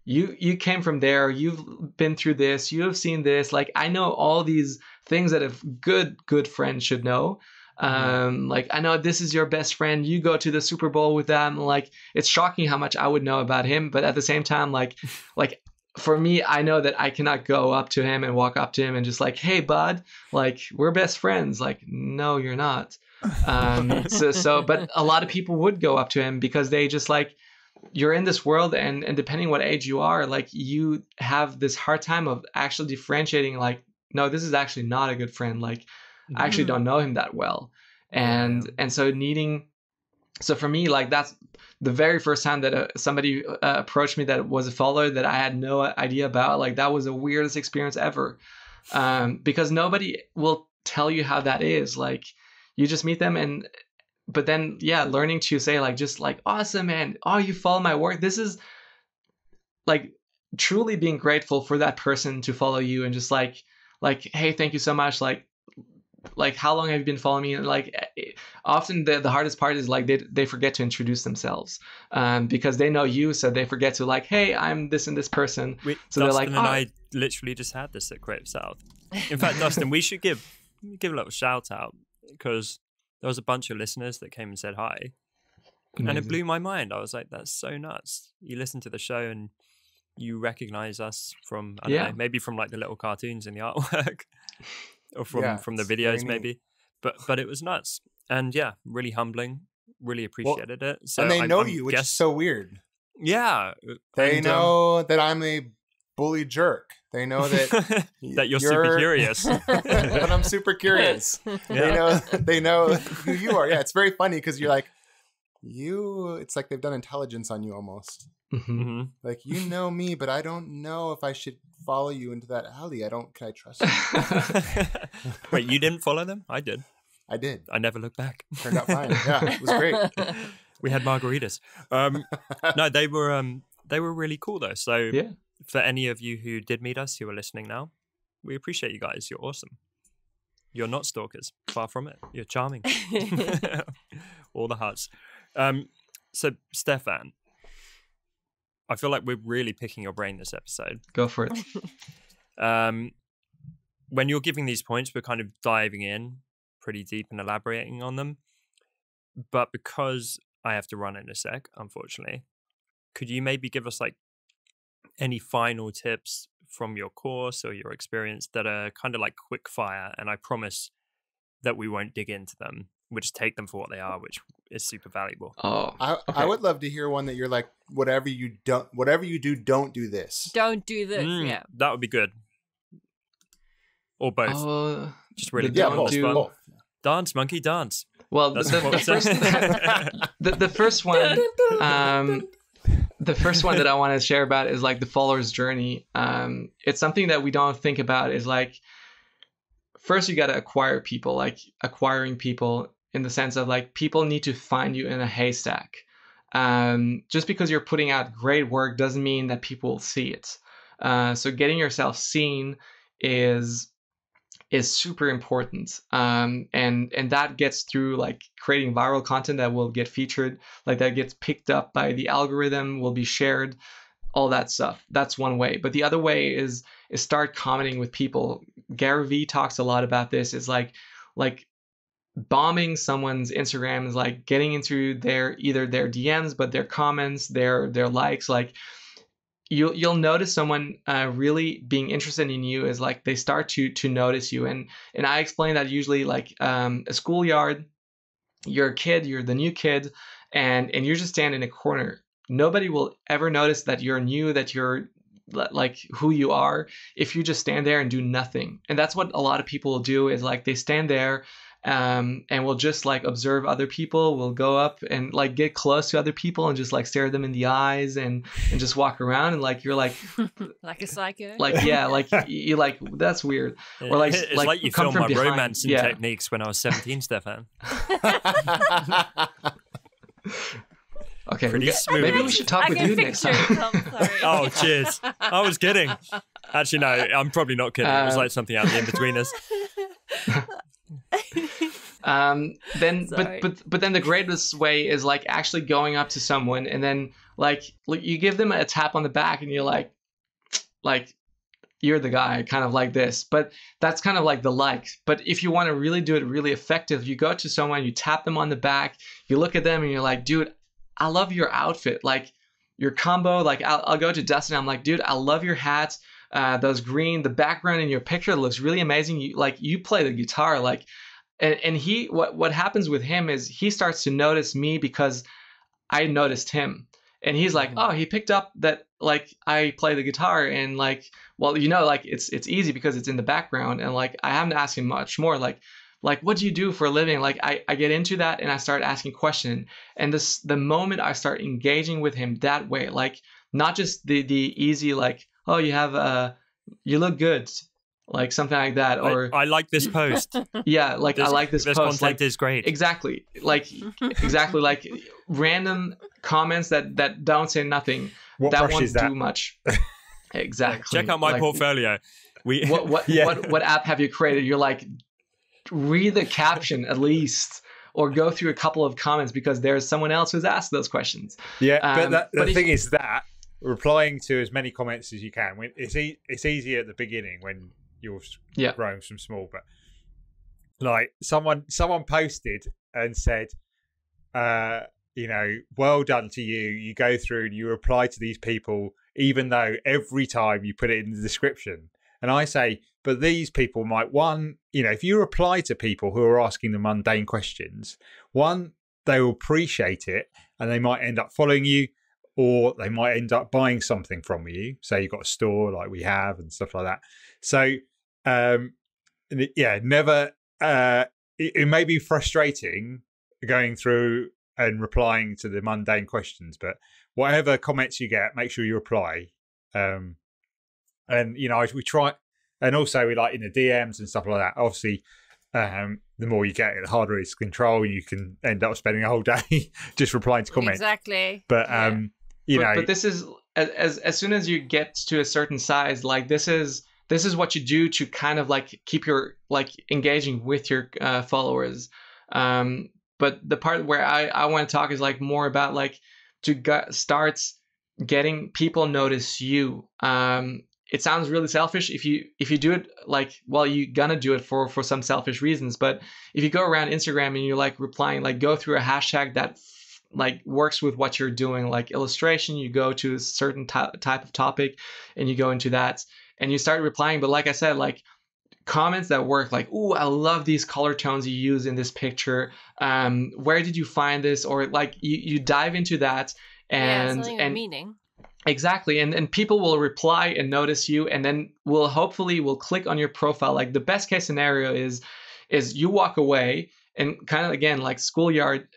you you came from there. You've been through this. You have seen this. Like i know all these things that a good good friend should know um like i know this is your best friend. You go to the super bowl with them. Like it's shocking how much i would know about him but at the same time like like for me i know that i cannot go up to him and walk up to him and just like hey bud like we're best friends. Like no you're not. Um so so but a lot of people would go up to him because they just like you're in this world and and depending what age you are like you have this hard time of actually differentiating like no this is actually not a good friend. Like i actually Mhm. don't know him that well. And Yeah. and so needing so for me like that's the very first time that uh, somebody uh, approached me that was a follower that i had no idea about like that was the weirdest experience ever. Um, because nobody will tell you how that is like you just meet them and but then yeah learning to say like just like awesome man. Oh you follow my work. This is like truly being grateful for that person to follow you and just like like hey thank you so much. Like like how long have you been following me and like eh, often the, the hardest part is like they, they forget to introduce themselves um, because they know you so they forget to like hey i'm this and this person We, So they're Dustin like, and "Oh." I literally just had this at Creative South. In fact, Dustin, we should give give a little shout out because there was a bunch of listeners that came and said hi, and it blew my mind. I was like, "That's so nuts!" You listen to the show and you recognize us from I don't Yeah. know, maybe from like the little cartoons in the artwork, or from Yeah, from the videos, neat. maybe. But but it was nuts, and yeah, really humbling. Really appreciated it. So and they I'm- know I'm you, which guess- is so weird. yeah. They and, um, know that I'm a bully jerk. They know that that you're, super curious. that I'm super curious. They know they know who you are. Yeah, it's very funny because you're like you. It's like they've done intelligence on you almost. Mhm. hmm Like you know me, but I don't know if I should follow you into that alley. I don't. Can I trust you? Wait, you didn't follow them? I did. I did. I never looked back. Turned out fine. Yeah, it was great. we had margaritas. Um, no, they were um, they were really cool though. So yeah for any of you who did meet us, who are listening now, we appreciate you guys. You're awesome. You're not stalkers. Far from it. You're charming. All the hearts. Um, so Stefan, I feel like we're really picking your brain this episode. go for it um, when you're giving these points, we're kind of diving in pretty deep and elaborating on them. But because I have to run in a sec, unfortunately, could you maybe give us like any final tips from your course or your experience that are kind of like quick fire? And I promise that we won't dig into them. We'll just take them for what they are, which is super valuable. oh I, Okay. I would love to hear one that you're like, whatever you don't, whatever you do, don't do this. Don't do this. Mm, Yeah. That would be good. Or both. oh just really the Yeah, don't both, do- both. dance, monkey, dance. well That's the, what the first say. the, the first one um the first one that I want to share about is like the follower's journey. Um, it's something that we don't think about is like first you got to acquire people, like acquiring people in the sense of like people need to find you in a haystack. Um, just because you're putting out great work doesn't mean that people will see it. Uh, so getting yourself seen is is super important um, and and that gets through like creating viral content that will get featured like that gets picked up by the algorithm will be shared all that stuff that's one way but the other way is is start commenting with people gary vee talks a lot about this is like like bombing someone's instagram is like getting into their either their dms but their comments their their likes like you'll you'll notice someone uh, really being interested in you is like they start to to notice you. And and I explain that usually like um, a schoolyard you're a kid you're the new kid and and you're just standing in a corner. Nobody will ever notice that you're new that you're like who you are if you just stand there and do nothing. And that's what a lot of people do is like they stand there um, and we'll just like observe other people we'll go up and like get close to other people and just like stare them in the eyes and and just walk around and like you're like like a psycho. like yeah like y- you like that's weird Or, like- it's like, like, you come filmed from my behind. romancing Yeah. techniques when I was 17, Stefan. okay we Pretty smooth. maybe we should talk I with you next time it, Tom, sorry. Oh, cheers. I was kidding. Actually, no, I'm probably not kidding. it was Uh, like something out in between us. um then Sorry. but but but then the greatest way is like actually going up to someone and then like like, you give them a tap on the back and you're like like you're the guy kind of like this. But that's kind of like the like but if you want to really do it really effective you go to someone you tap them on the back you look at them and you're like dude i love your outfit. Like your combo like i'll, I'll go to dustin i'm like dude i love your hats uh, those green the background in your picture looks really amazing. You like you play the guitar like and, and he what what happens with him is he starts to notice me because i noticed him. And he's like Mhm. oh he picked up that like i play the guitar and like well you know like it's it's easy because it's in the background and like i haven't asked him much more like like what do you do for a living? Like i, I get into that and i start asking questions. And this the moment i start engaging with him that way like not just the the easy like oh you have uh you look good like something like that or I, like this post. yeah like i like this, this post content like is great. exactly like exactly like random comments that that don't say nothing What that brush won't that? do much exactly Check out my Like, portfolio. We what what, Yeah. what what app have you created you're like read the caption at least or go through a couple of comments because there's someone else who's asked those questions Yeah, but Um, that, the but if- thing is that replying to as many comments as you can. It's e- it's easier at the beginning when you're Yeah. growing from small, but like someone someone posted and said, uh, you know, well done to you. You go through and you reply to these people, even though every time you put it in the description. And I say, but these people might one, you know, if you reply to people who are asking the mundane questions, one, they will appreciate it and they might end up following you or they might end up buying something from you. Say you've got a store like we have and stuff like that. So, um, yeah, never, uh, it, it may be frustrating going through and replying to the mundane questions, but whatever comments you get, make sure you reply. Um, and you know, we try, and also we like in the DMs and stuff like that. Obviously, um, the more you get, the harder it is to control. You can end up spending a whole day just replying to comments. Exactly. But um, you but, know, but this is as, as soon as you get to a certain size like this is this is what you do to kind of like keep your like engaging with your uh, followers. Um but the part where i i want to talk is like more about like to get, starts getting people notice you. Um it sounds really selfish if you if you do it like well you're gonna do it for for some selfish reasons. But if you go around instagram and you're like replying like go through a hashtag that like works with what you're doing like illustration you go to a certain ty- type of topic and you go into that and you start replying but like i said like comments that work like oh i love these color tones you use in this picture um where did you find this or like you, you dive into that and something and meaning. Exactly. And and people will reply and notice you and then will hopefully will click on your profile. Like the best case scenario is is you walk away and kind of again like schoolyard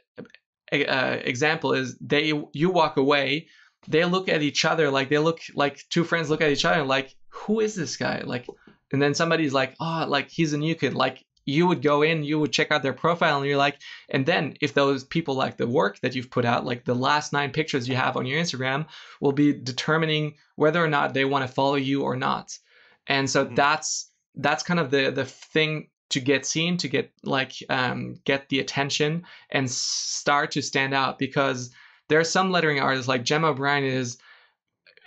uh, example is they you walk away they look at each other like they look like two friends look at each other like who is this guy? Like and then somebody's like oh like he's a new kid. Like you would go in you would check out their profile and you're like and then if those people like the work that you've put out like the last nine pictures you have on your instagram will be determining whether or not they want to follow you or not. And so Mhm. that's that's kind of the the thing to get seen to get like um, get the attention and start to stand out because there are some lettering artists like Gemma O'Brien is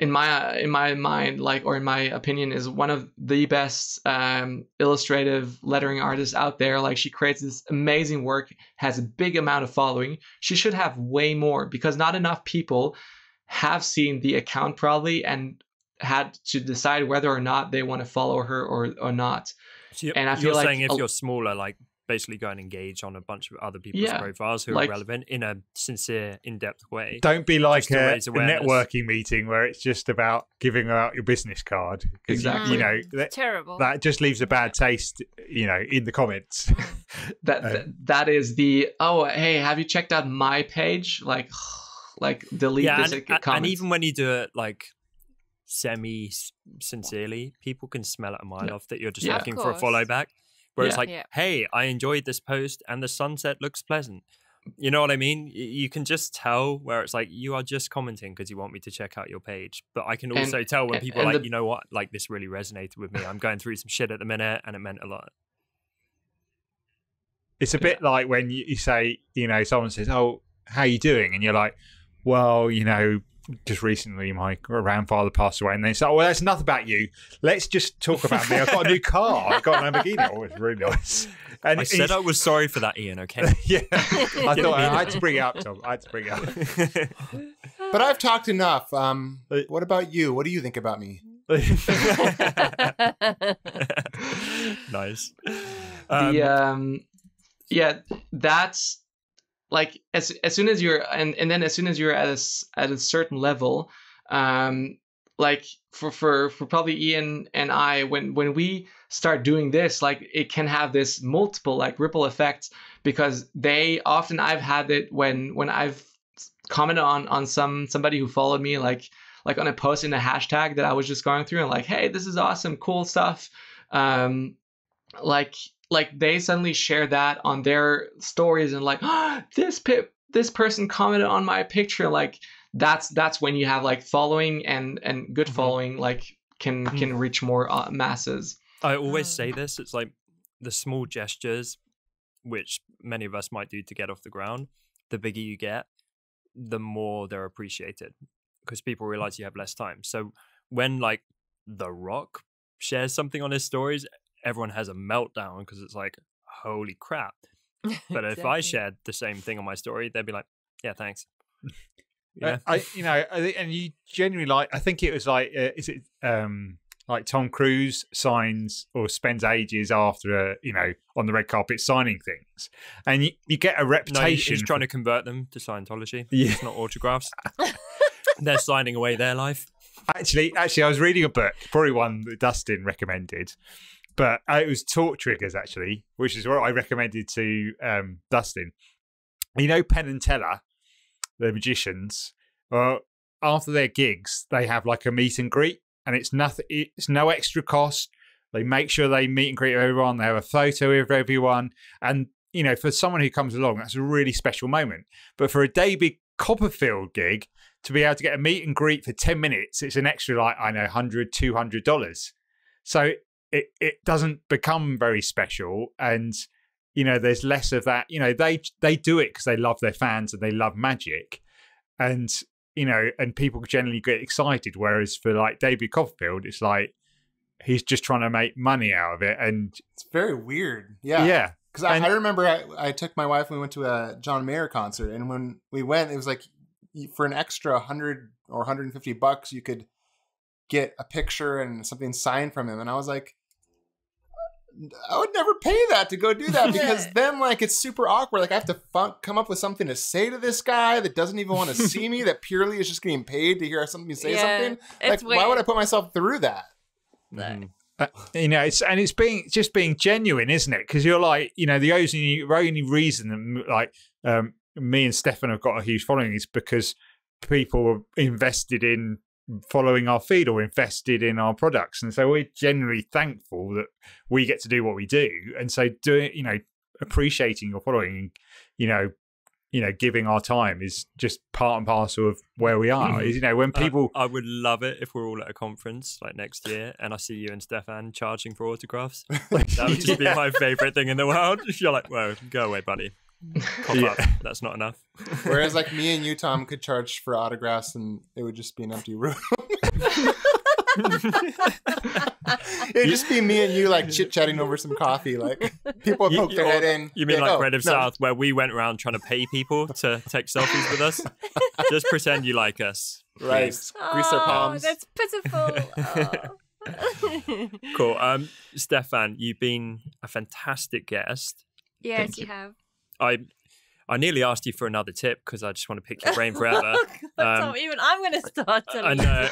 in my in my mind like or in my opinion is one of the best um, illustrative lettering artists out there. Like she creates this amazing work has a big amount of following. She should have way more because not enough people have seen the account probably and had to decide whether or not they want to follow her or or not So you're, And I you're like saying if a- you're smaller, like basically go and engage on a bunch of other people's Yeah, profiles who like- are relevant in a sincere, in-depth way. don't be like a, a networking meeting where it's just about giving out your business card. 'Cause you- Exactly. You, know, that, Terrible. that just leaves a bad taste, you know, in the comments. that Uh, that- that is the oh hey have you checked out my page like like delete yeah, this and, and- comment and even when you do it like semi sincerely, people can smell it a mile Yeah. off that you're just Yeah. Looking for a follow back. Where it's like, Yeah. hey, I enjoyed this post and the sunset looks pleasant. You know what I mean? You can just tell where it's like you are just commenting because you want me to check out your page. But I can And- also tell when and- people are like, the- you know what, like this really resonated with me. I'm going through some shit at the minute and it meant a lot. It's a bit like when you, you say, you know, someone says, "Oh, how you doing?" and you're like, "Well, you know, just recently my grandfather passed away," and they said, "Oh, well, that's enough about you. Let's just talk about me. I've got a new car. I've got a Lamborghini. Oh, it's really nice." And I said I was sorry for that, Ian, okay? yeah, I thought I had to bring it up, Tom. I had to bring it up. But I've talked enough. Um, what about you? What do you think about me? nice. the um yeah that's like as as soon as you're and and then as soon as you're at a at a certain level um like for for for probably Ian and I when when we start doing this like it can have this multiple like ripple effects because they often I've had it when when I've commented on on some somebody who followed me like like on a post in a hashtag that I was just going through and like hey this is awesome cool stuff. Um, like like they suddenly share that on their stories and like oh, this pi- this person commented on my picture like that's that's when you have like following and and good Mhm. following like can Mhm. can reach more uh, masses I always say Mm. this. It's like the small gestures, which many of us might do to get off the ground. The bigger you get, the more they're appreciated because people realize you have less time. So when like The Rock shares something on his stories, everyone has a meltdown because it's like, holy crap. But if I shared the same thing on my story, they'd be like, yeah, thanks. Uh, Yeah. I, you know, I and you genuinely like. I think it was like, uh, is it um like Tom Cruise signs or spends ages after, uh, you know, on the red carpet signing things, and you, you get a No, reputation. he's for- trying to convert them to Scientology. Yeah. It's not autographs. They're signing away their life. actually, actually, I was reading a book, probably one that Dustin recommended, but uh, it was Talk Triggers actually, which is what I recommended to um, Dustin. You know, Penn and Teller, the magicians. Uh, after their gigs, they have like a meet and greet, and it's nothing. It's no extra cost. They make sure they meet and greet everyone. They have a photo with everyone, and you know, for someone who comes along, that's a really special moment. But for a David Copperfield gig, to be able to get a meet and greet for 10 minutes, it's an extra, like, I know, 100 $200. So it, it doesn't become very special. And, you know, there's less of that. You know, they they do it because they love their fans and they love magic. And, you know, and people generally get excited. Whereas for like David Copperfield, it's like he's just trying to make money out of it. And It's very weird. yeah, Yeah. Because I, I remember I, I took my wife and we went to a John Mayer concert, and when we went, it was like for an extra hundred or 150 bucks, you could get a picture and something signed from him, and I was like. I would never pay that to go do that because then, like, it's super awkward. Like, I have to fun- come up with something to say to this guy that doesn't even want to see me, that purely is just getting paid to hear something say Yeah, something. it's Like, why would I put myself through that? Mhm. Uh, you know, it's and it's being just being genuine, isn't it? Because you're like, you know, the only only reason like um, me and Stefan have got a huge following is because people are invested in following our feed or invested in our products, and so we're genuinely thankful that we get to do what we do, and so doing, you know, appreciating your following, you know. You know, giving our time is just part and parcel of where we are. Is, you know, when people I would love it if we're all at a conference like next year and I see you and Stefan charging for autographs. That would just be my favorite thing in the world. If you're like, well, go away, buddy. Cough Yeah. up. That's not enough. Whereas, like, me and you, Tom, could charge for autographs and it would just be an empty room. It'd just be me and you, like, chit chatting over some coffee. Like, people You- poke you- their head in. You mean be like "Oh, Red of no." South, where we went around trying to pay people to take selfies with us? Just pretend you like us. Right. please. Grease their Oh, palms. That's pitiful. Oh. Cool. Um, Stefan, you've been a fantastic guest. yes, you you. have. I I nearly asked you for another tip because I just want to pick your brain forever. God, Um, Tom, even I'm going to start I telling know.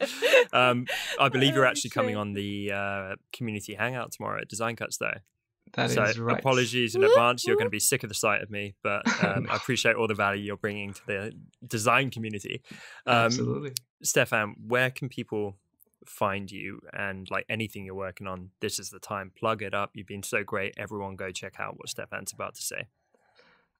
you um, I believe you're actually coming on the uh, community hangout tomorrow at Design Cuts Though. That is so right apologies in advance. You're going to be sick of the sight of me, but um, I appreciate all the value you're bringing to the design community. Um, absolutely Stefan, where can people find you and like anything you're working on? This is the time. Plug it up. You've been so great. Everyone go check out what Stefan's about to say.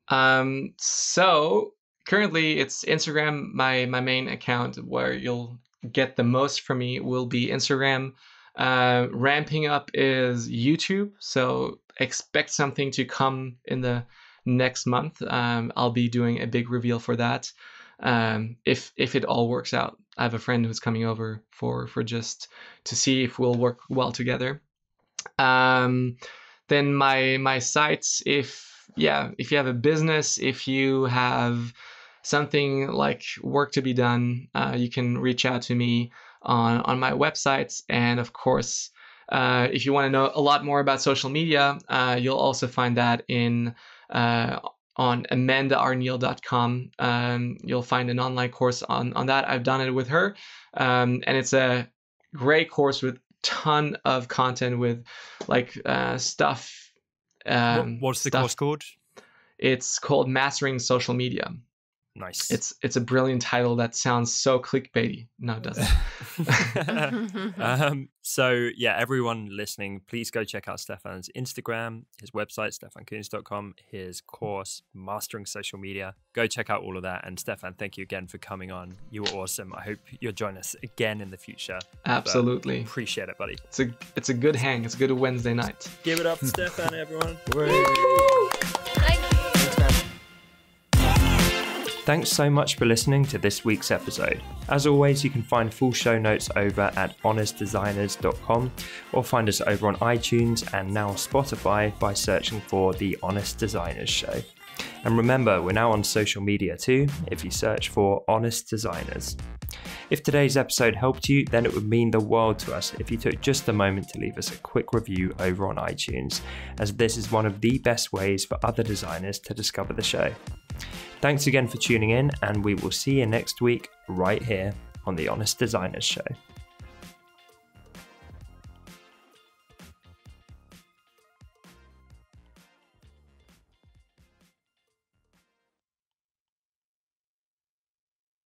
Um, so currently it's Instagram. My my main account where you'll get the most from me will be Instagram. Uh, ramping up is YouTube. So expect something to come in the next month. Um, I'll be doing a big reveal for that. Um, if if it all works out, I have a friend who's coming over for for just to see if we'll work well together. Um, then my my sites if yeah if you have a business if you have something like work to be done uh, you can reach out to me on on my websites and of course uh, if you want to know a lot more about social media uh, you'll also find that in uh, on amandaarneill.com um, you'll find an online course on on that i've done it with her um, and it's a great course with ton of content with like uh, stuff What- um, What's the stuff- course called? It's called Mastering Social Media. Nice. It's it's a brilliant title that sounds so clickbaity. No, it doesn't. um, so yeah, everyone listening, please go check out Stefan's Instagram, his website, stefankunz.com, his course, Mastering Social Media. Go check out all of that. And Stefan, thank you again for coming on. You were awesome. I hope you'll join us again in the future. Absolutely. But appreciate it, buddy. It's a it's a good hang. It's a good Wednesday night. Give it up Stefan, everyone. Thank you. Thanks so much for listening to this week's episode. As always, you can find full show notes over at honestdesigners.com or find us over on iTunes and now Spotify by searching for The Honest Designers Show. And remember, we're now on social media too if you search for Honest Designers. If today's episode helped you, then it would mean the world to us if you took just a moment to leave us a quick review over on iTunes, as this is one of the best ways for other designers to discover the show. Thanks again for tuning in, and we will see you next week right here on the Honest Designers Show.